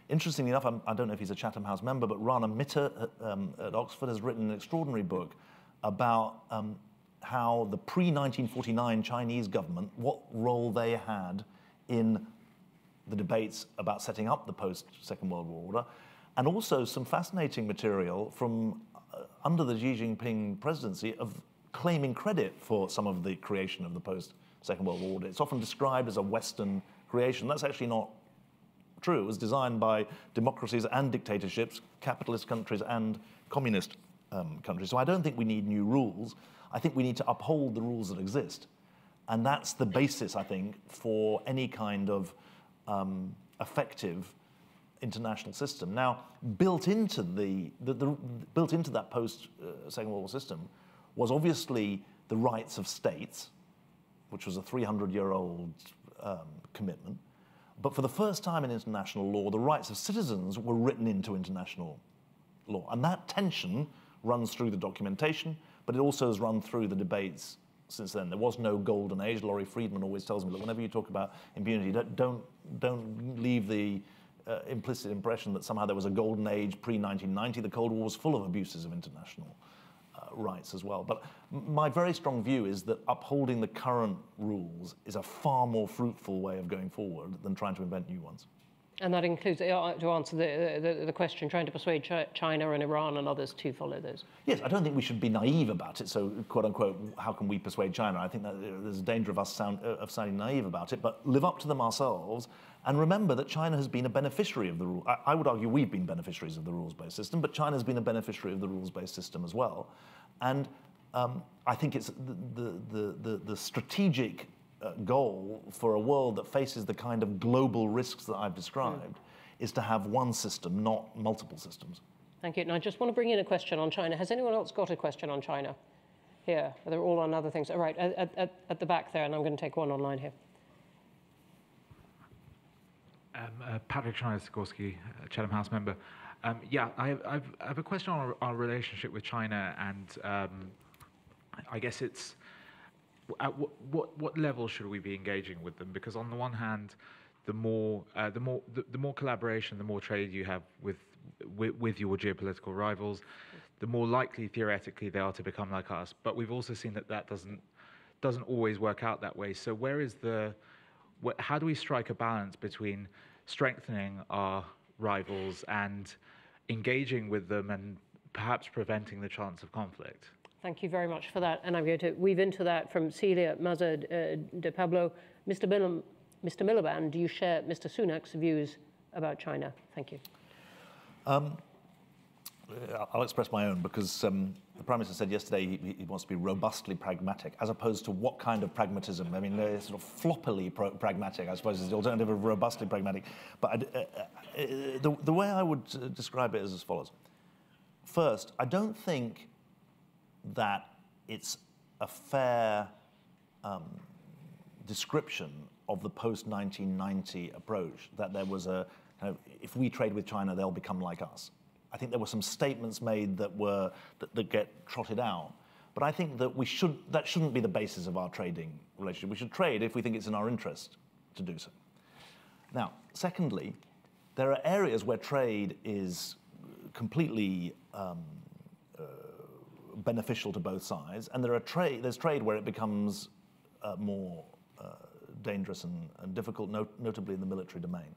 Speaker 2: Interestingly enough, I'm, I do not know if he's a Chatham House member, but Rana Mitter at, uh, um, at Oxford has written an extraordinary book about um, how the pre 1949 Chinese government, what role they had in the debates about setting up the post Second World War order, and also some fascinating material from uh, under the Xi Jinping presidency of claiming credit for some of the creation of the post Second World War order. It's often described as a Western creation. That's actually not true. It was designed by democracies and dictatorships, capitalist countries and communist um, countries. So I don't think we need new rules. I think we need to uphold the rules that exist. And that's the basis, I think, for any kind of um, effective international system. Now, built into the, the, the built into that post uh, Second World War system was obviously the rights of states, which was a 300-year-old um, commitment. But for the first time in international law, the rights of citizens were written into international law, and that tension runs through the documentation but it also has run through the debates since then. There was no golden age. Lawrie Freedman always tells me, look, whenever you talk about impunity, don't, don't, don't leave the uh, implicit impression that somehow there was a golden age pre 1990. The Cold War was full of abuses of international uh, rights as well. But my very strong view is that upholding the current rules is a far more fruitful way of going forward than trying to invent new ones.
Speaker 1: And that includes, uh, to answer the, the, the question, trying to persuade China and Iran and others to follow those.
Speaker 2: Yes, I don't think we should be naive about it. So, quote unquote, how can we persuade China? I think that there's a danger of us sound, uh, of sounding naive about it, but live up to them ourselves. And remember that China has been a beneficiary of the rule. I, I would argue we've been beneficiaries of the rules-based system, but China has been a beneficiary of the rules-based system as well. And um, I think it's the, the, the, the strategic uh, goal for a world that faces the kind of global risks that I've described mm. is to have one system, not multiple systems.
Speaker 1: Thank you. And I just want to bring in a question on China. Has anyone else got a question on China? Here, they're all on other things. All right, at, at, at the back there, and I'm going to take one online here.
Speaker 6: Um, uh, Patrick Schneider-Sikorsky, uh, Chatham House member. Um, yeah, I have, I've, I have, a question on our, our relationship with China, and um, I guess it's at what, what, what level should we be engaging with them? Because on the one hand, the more uh, the more the, the, more collaboration, the more trade you have with, with, with your geopolitical rivals, the more likely theoretically they are to become like us. But we've also seen that that doesn't doesn't always work out that way. So where is the how do we strike a balance between strengthening our rivals and engaging with them and perhaps preventing the chance of conflict?
Speaker 1: Thank you very much for that. And I'm going to weave into that from Celia Maza uh, de Pablo. Mr. Miller, Mr. Miliband, do you share Mr. Sunak's views about China? Thank you. Um,
Speaker 2: I'll express my own because um, the Prime Minister said yesterday he, he, wants to be robustly pragmatic, as opposed to what kind of pragmatism? I mean, they're sort of floppily pragmatic, I suppose, is the alternative of robustly pragmatic. But uh, uh, the, the way I would uh, describe it is as follows. First, I don't think that it's a fair um, description of the post 1990 approach that there was a kind of, if we trade with China, they'll become like us. I think there were some statements made that were that, that get trotted out. But I think that we should that shouldn't be the basis of our trading relationship. We should trade if we think it's in our interest to do so. Now, secondly, there are areas where trade is completely um, beneficial to both sides, and there are trade. There's trade where it becomes uh, more uh, dangerous and, and difficult, not- notably in the military domain.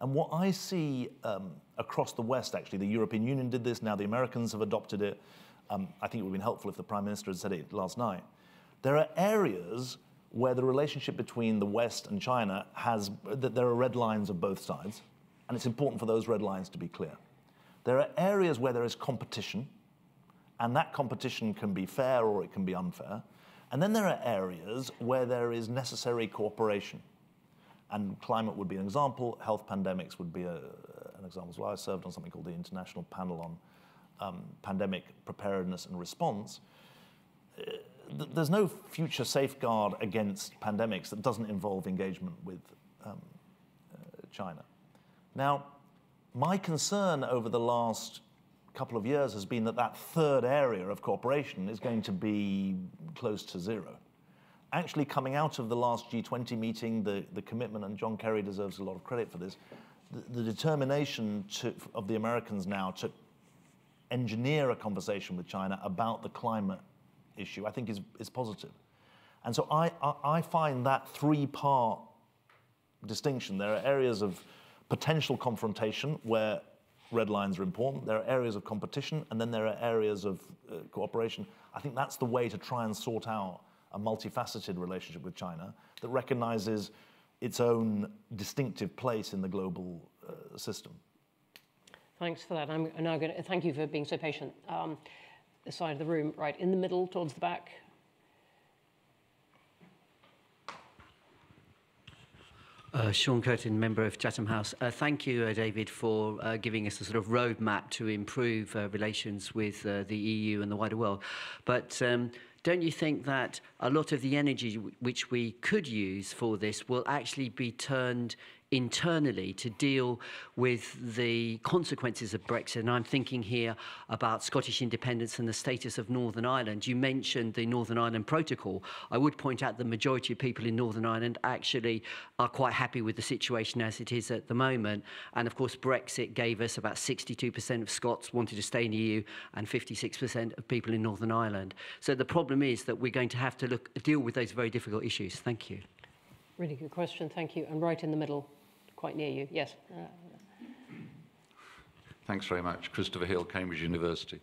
Speaker 2: And what I see um, across the West, actually, the European Union did this. Now the Americans have adopted it. Um, I think it would have been helpful if the Prime Minister had said it last night. There are areas where the relationship between the West and China has that there are red lines of both sides, and it's important for those red lines to be clear. There are areas where there is competition, and that competition can be fair or it can be unfair. And then there are areas where there is necessary cooperation. And climate would be an example, health pandemics would be a, an example as well. I served on something called the International Panel on um, Pandemic Preparedness and Response. Uh, there's no future safeguard against pandemics that doesn't involve engagement with um, uh, China. Now, my concern over the last couple of years has been that that third area of cooperation is going to be close to zero. Actually, coming out of the last G20 meeting, the, the commitment, and John Kerry deserves a lot of credit for this, the, the determination to, of the Americans now to engineer a conversation with China about the climate issue, I think is, is positive. And so I, I, I find that three part distinction. There are areas of potential confrontation where red lines are important. There are areas of competition, and then there are areas of uh, cooperation. I think that's the way to try and sort out a multifaceted relationship with China that recognizes its own distinctive place in the global uh, system.
Speaker 1: Thanks for that. I'm now going to thank you for being so patient. Um, the side of the room, right in the middle, towards the back.
Speaker 7: Uh, Sean Curtin, member of Chatham House. Uh, thank you, uh, David, for uh, giving us a sort of roadmap to improve uh, relations with uh, the EU and the wider world. But um, don't you think that a lot of the energy which we could use for this will actually be turned internally to deal with the consequences of Brexit. And I'm thinking here about Scottish independence and the status of Northern Ireland. You mentioned the Northern Ireland Protocol. I would point out the majority of people in Northern Ireland actually are quite happy with the situation as it is at the moment. And of course, Brexit gave us about 62% of Scots wanted to stay in the EU and 56% of people in Northern Ireland. So the problem is that we're going to have to look, deal with those very difficult issues. Thank you.
Speaker 1: Really good question, thank you. And right in the middle, quite near you, yes.
Speaker 8: Thanks very much. Christopher Hill, Cambridge University.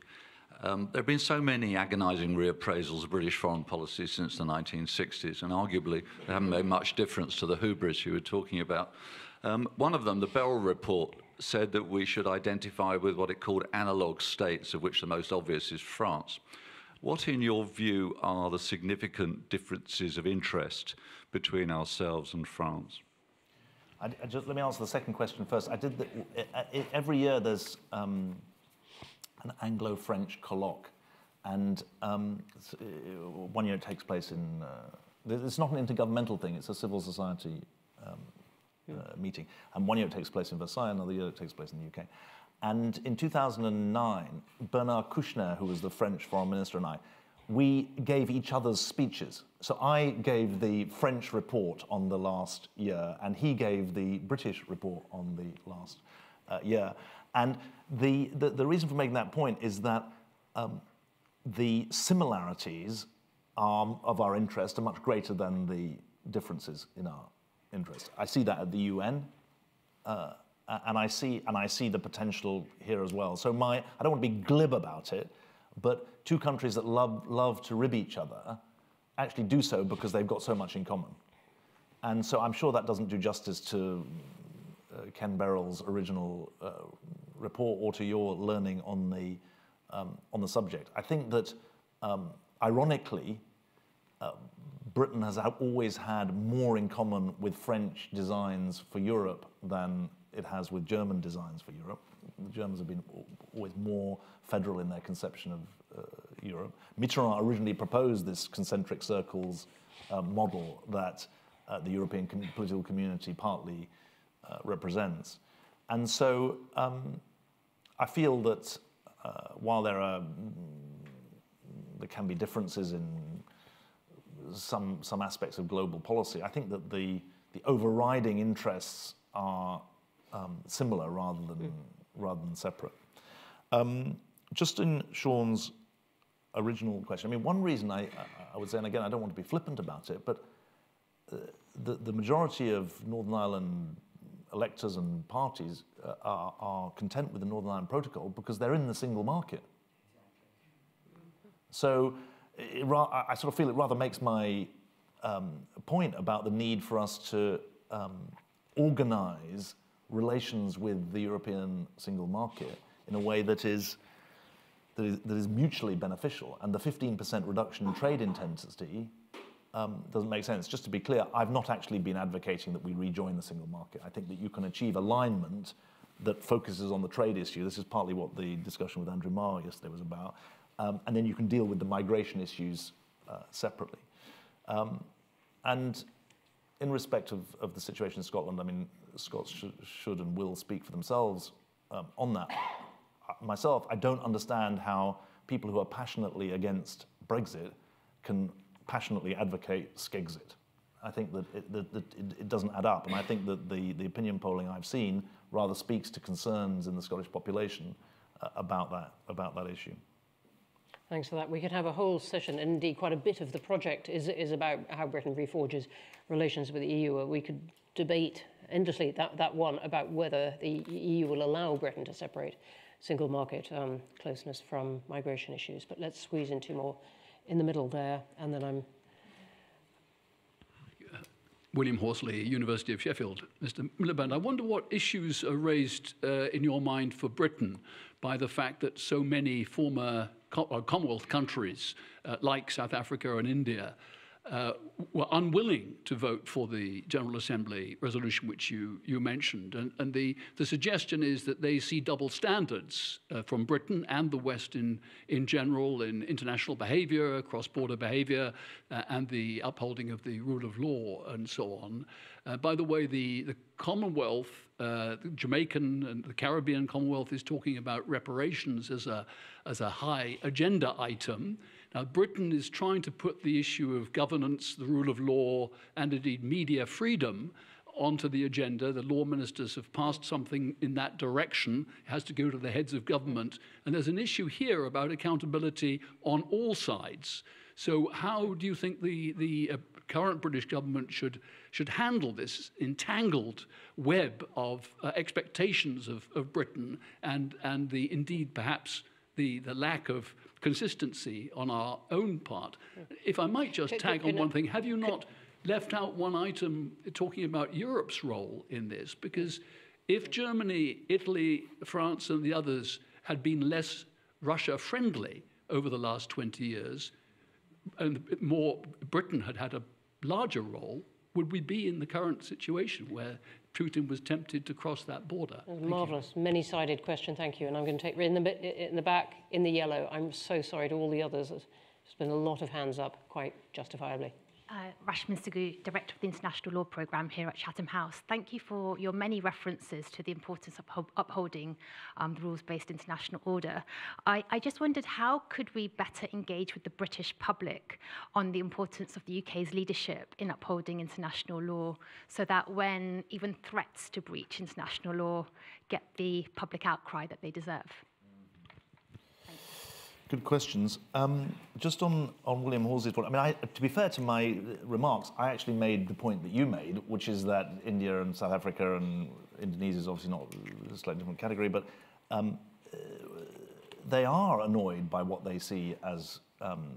Speaker 8: Um, there have been so many agonising reappraisals of British foreign policy since the 1960s, and arguably they haven't made much difference to the hubris you were talking about. Um, one of them, the Berrill report, said that we should identify with what it called analogue states, of which the most obvious is France. What, in your view, are the significant differences of interest between ourselves and France?
Speaker 2: I, I just, let me answer the second question first. I did the, every year there's um, an Anglo-French colloque, and um, uh, one year it takes place in. Uh, it's not an intergovernmental thing; it's a civil society um, uh, meeting, and one year it takes place in Versailles, another year it takes place in the UK. And in 2009, Bernard Kouchner, who was the French foreign minister, and I we gave each other's speeches. So I gave the French report on the last year, and he gave the British report on the last uh, year. And the, the, the, reason for making that point is that um, the similarities of our interest are much greater than the differences in our interest. I see that at the UN. Uh, and I see and I see the potential here as well. So my I don't want to be glib about it, but two countries that love, love to rib each other actually do so because they've got so much in common. And so I'm sure that doesn't do justice to uh, Ken Berrill's original uh, report or to your learning on the, um, on the subject. I think that, um, ironically, uh, Britain has always had more in common with French designs for Europe than it has with German designs for Europe. The Germans have been always more federal in their conception of uh, Europe. Mitterrand originally proposed this concentric circles uh, model that uh, the European com political community partly uh, represents. And so um, I feel that uh, while there are there can be differences in some some aspects of global policy, I think that the the overriding interests are um, similar rather than mm. Rather than separate. Um, just in Sean's original question, I mean, one reason I, I would say, and again, I don't want to be flippant about it, but uh, the, the majority of Northern Ireland electors and parties uh, are, are content with the Northern Ireland Protocol because they're in the single market. So it, I sort of feel it rather makes my um, point about the need for us to um, organize relations with the European single market in a way that is that is, that is mutually beneficial. And the 15% reduction in trade intensity um, doesn't make sense. Just to be clear, I've not actually been advocating that we rejoin the single market. I think that you can achieve alignment that focuses on the trade issue. This is partly what the discussion with Andrew Marr yesterday was about. Um, and then you can deal with the migration issues uh, separately. Um, and in respect of, of the situation in Scotland, I mean, Scots sh should and will speak for themselves um, on that myself, I don't understand how people who are passionately against Brexit can passionately advocate Skexit. I think that it, that, that it, it doesn't add up, and I think that the, the opinion polling I've seen rather speaks to concerns in the Scottish population uh, about that about that issue.
Speaker 1: Thanks for that. We could have a whole session, indeed quite a bit of the project is, is about how Britain reforges relations with the EU. We could debate endlessly that, that one about whether the EU will allow Britain to separate single market um, closeness from migration issues. But let's squeeze in two more in the middle there, and then I'm.
Speaker 9: William Horsley, University of Sheffield. Mr. Miliband, I wonder what issues are raised uh, in your mind for Britain by the fact that so many former uh, Commonwealth countries, uh, like South Africa and India, uh, were unwilling to vote for the General Assembly resolution which you, you mentioned. And, and the, the suggestion is that they see double standards uh, from Britain and the West in, in general in international behavior, cross border behavior, uh, and the upholding of the rule of law and so on. Uh, by the way, the, the Commonwealth, uh, the Jamaican and the Caribbean Commonwealth is talking about reparations as a, as a high agenda item. Now, Britain is trying to put the issue of governance, the rule of law, and indeed media freedom onto the agenda. The law ministers have passed something in that direction. It has to go to the heads of government. And there's an issue here about accountability on all sides. So, how do you think the, the uh, current British government should, should handle this entangled web of uh, expectations of, of Britain and, and the indeed perhaps the, the lack of consistency on our own part. If I might just tag on one thing, have you not left out one item talking about Europe's role in this? Because if Germany, Italy, France, and the others had been less Russia friendly over the last 20 years, and more Britain had had a larger role, would we be in the current situation where Putin was tempted to cross that border?
Speaker 1: Marvellous, many-sided question, thank you. And I'm going to take in the, in the back, in the yellow. I'm so sorry to all the others. There's been a lot of hands up, quite justifiably.
Speaker 10: Uh, Rashmin Director of the International Law Programme here at Chatham House. Thank you for your many references to the importance of upholding um, the rules-based international order. I, I just wondered how could we better engage with the British public on the importance of the UK's leadership in upholding international law so that when even threats to breach international law get the public outcry that they deserve?
Speaker 2: Good questions. Um, just on, on William Halsey's point, I mean, I, to be fair to my remarks, I actually made the point that you made, which is that India and South Africa and Indonesia is obviously not a slightly different category, but um, they are annoyed by what they see as um,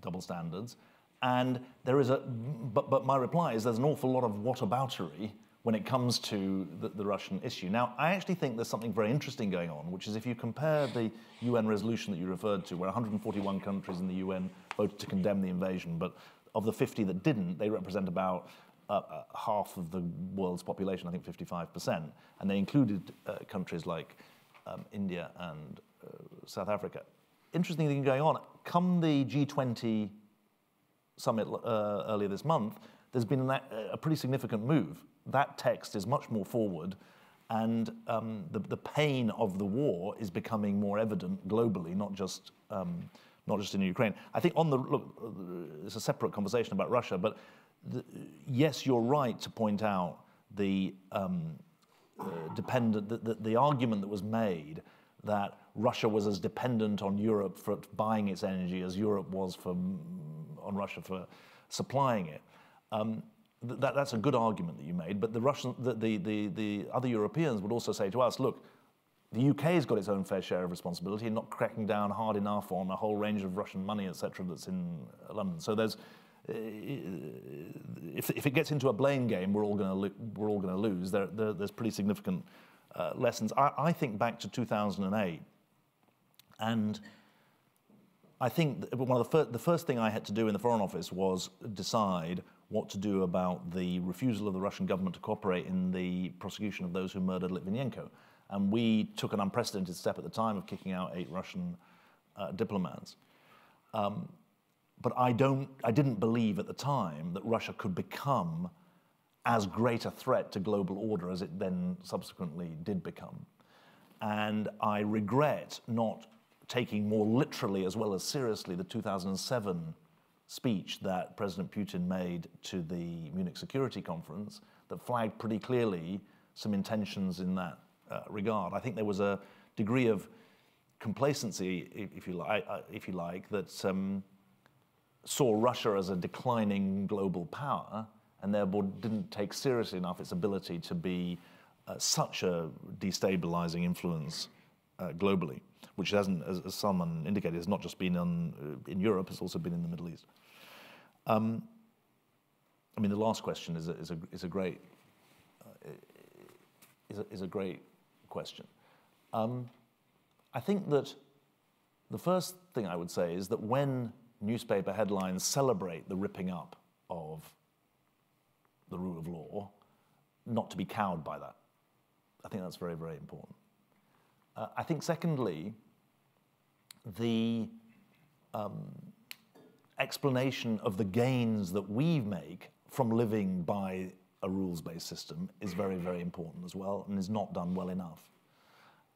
Speaker 2: double standards. And there is a, but, but my reply is there's an awful lot of whataboutery when it comes to the, the, Russian issue. Now, I actually think there's something very interesting going on, which is if you compare the UN resolution that you referred to, where 141 countries in the UN voted to condemn the invasion, but of the 50 that didn't, they represent about uh, uh, half of the world's population, I think 55%. And they included uh, countries like um, India and uh, South Africa. Interesting thing going on, come the G20 summit uh, earlier this month, there's been a, a pretty significant move that text is much more forward, and um, the, the pain of the war is becoming more evident globally, not just um, not just in Ukraine. I think on the look, it's a separate conversation about Russia, but the, yes, you're right to point out the um, uh, dependent the, the, the argument that was made that Russia was as dependent on Europe for buying its energy as Europe was for, on Russia for supplying it. Um, that, that's a good argument that you made, but the, Russian, the, the, the, the other Europeans would also say to us, look, the UK has got its own fair share of responsibility in not cracking down hard enough on a whole range of Russian money, etc., that's in London. So there's, uh, if, if it gets into a blame game, we're all going to we're all going to lose. There, there, there's pretty significant uh, lessons. I, I think back to 2008, and I think one of the, fir the first thing I had to do in the Foreign Office was decide what to do about the refusal of the Russian government to cooperate in the prosecution of those who murdered Litvinenko. And we took an unprecedented step at the time of kicking out eight Russian uh, diplomats. Um, but I, don't, I didn't believe at the time that Russia could become as great a threat to global order as it then subsequently did become. And I regret not taking more literally as well as seriously the 2007 speech that President Putin made to the Munich Security Conference that flagged pretty clearly some intentions in that uh, regard. I think there was a degree of complacency, if you like, uh, if you like that um, saw Russia as a declining global power and therefore didn't take seriously enough its ability to be uh, such a destabilizing influence uh, globally, which hasn't, as, as indicated, has not just been on, uh, in Europe, it's also been in the Middle East. Um, I mean, the last question is a, is a, is a great uh, is, a, is a great question. Um, I think that the first thing I would say is that when newspaper headlines celebrate the ripping up of the rule of law, not to be cowed by that. I think that's very, very important. Uh, I think, secondly, the um, explanation of the gains that we make from living by a rules based system is very, very important as well and is not done well enough.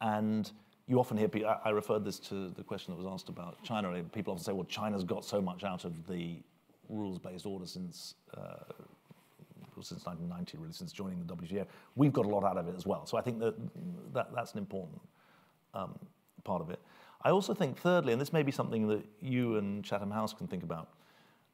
Speaker 2: And you often hear people, I referred this to the question that was asked about China. People often say, well, China's got so much out of the rules based order since. Uh, since 1990, really, since joining the WTO, we've got a lot out of it as well. So I think that, that that's an important um, part of it. I also think, thirdly, and this may be something that you and Chatham House can think about,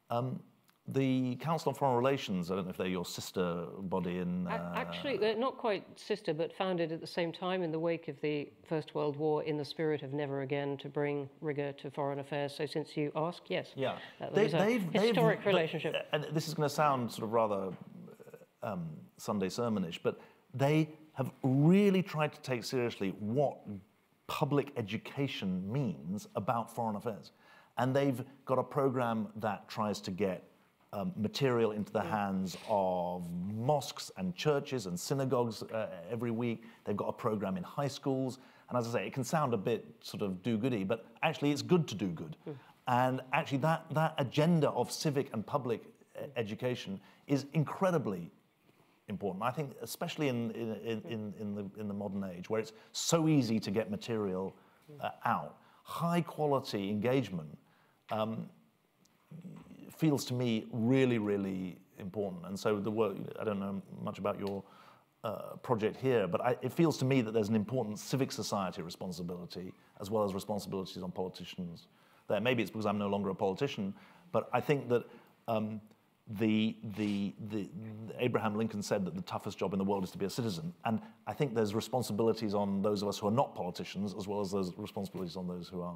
Speaker 2: um, the Council on Foreign Relations, I don't know if they're your sister body in...
Speaker 1: Uh, Actually, they're not quite sister, but founded at the same time in the wake of the First World War in the spirit of never again to bring rigour to foreign affairs. So since you ask, yes.
Speaker 2: Yeah.
Speaker 1: They, they've, historic
Speaker 2: they've,
Speaker 1: relationship.
Speaker 2: And this is going to sound sort of rather um, Sunday sermonish, but they have really tried to take seriously what public education means about foreign affairs. And they've got a program that tries to get um, material into the hands of mosques and churches and synagogues uh, every week. They've got a program in high schools. And as I say, it can sound a bit sort of do goody, but actually it's good to do good. Mm. And actually, that, that agenda of civic and public education is incredibly important. I think, especially in, in, in, in, the, in the modern age, where it's so easy to get material uh, out, high quality engagement um, feels to me really, really important. And so the work, I don't know much about your uh, project here, but I, it feels to me that there's an important civic society responsibility as well as responsibilities on politicians there. Maybe it's because I'm no longer a politician, but I think that um, the, the, the, Abraham Lincoln said that the toughest job in the world is to be a citizen. And I think there's responsibilities on those of us who are not politicians as well as those responsibilities on those who are.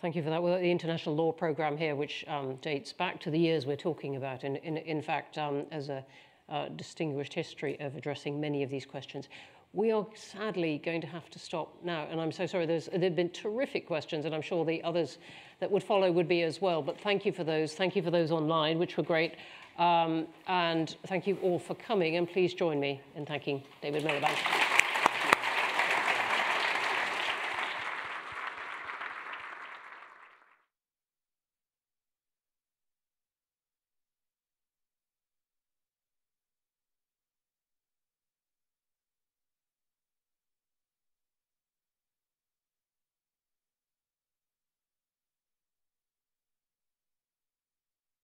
Speaker 1: Thank you for that. Well, the international law program here, which um, dates back to the years we're talking about, and in, in fact, um, as a uh, distinguished history of addressing many of these questions. We are sadly going to have to stop now, and I'm so sorry. There's, there have been terrific questions, and I'm sure the others that would follow would be as well. But thank you for those. Thank you for those online, which were great. Um, and thank you all for coming, and please join me in thanking David Miliband.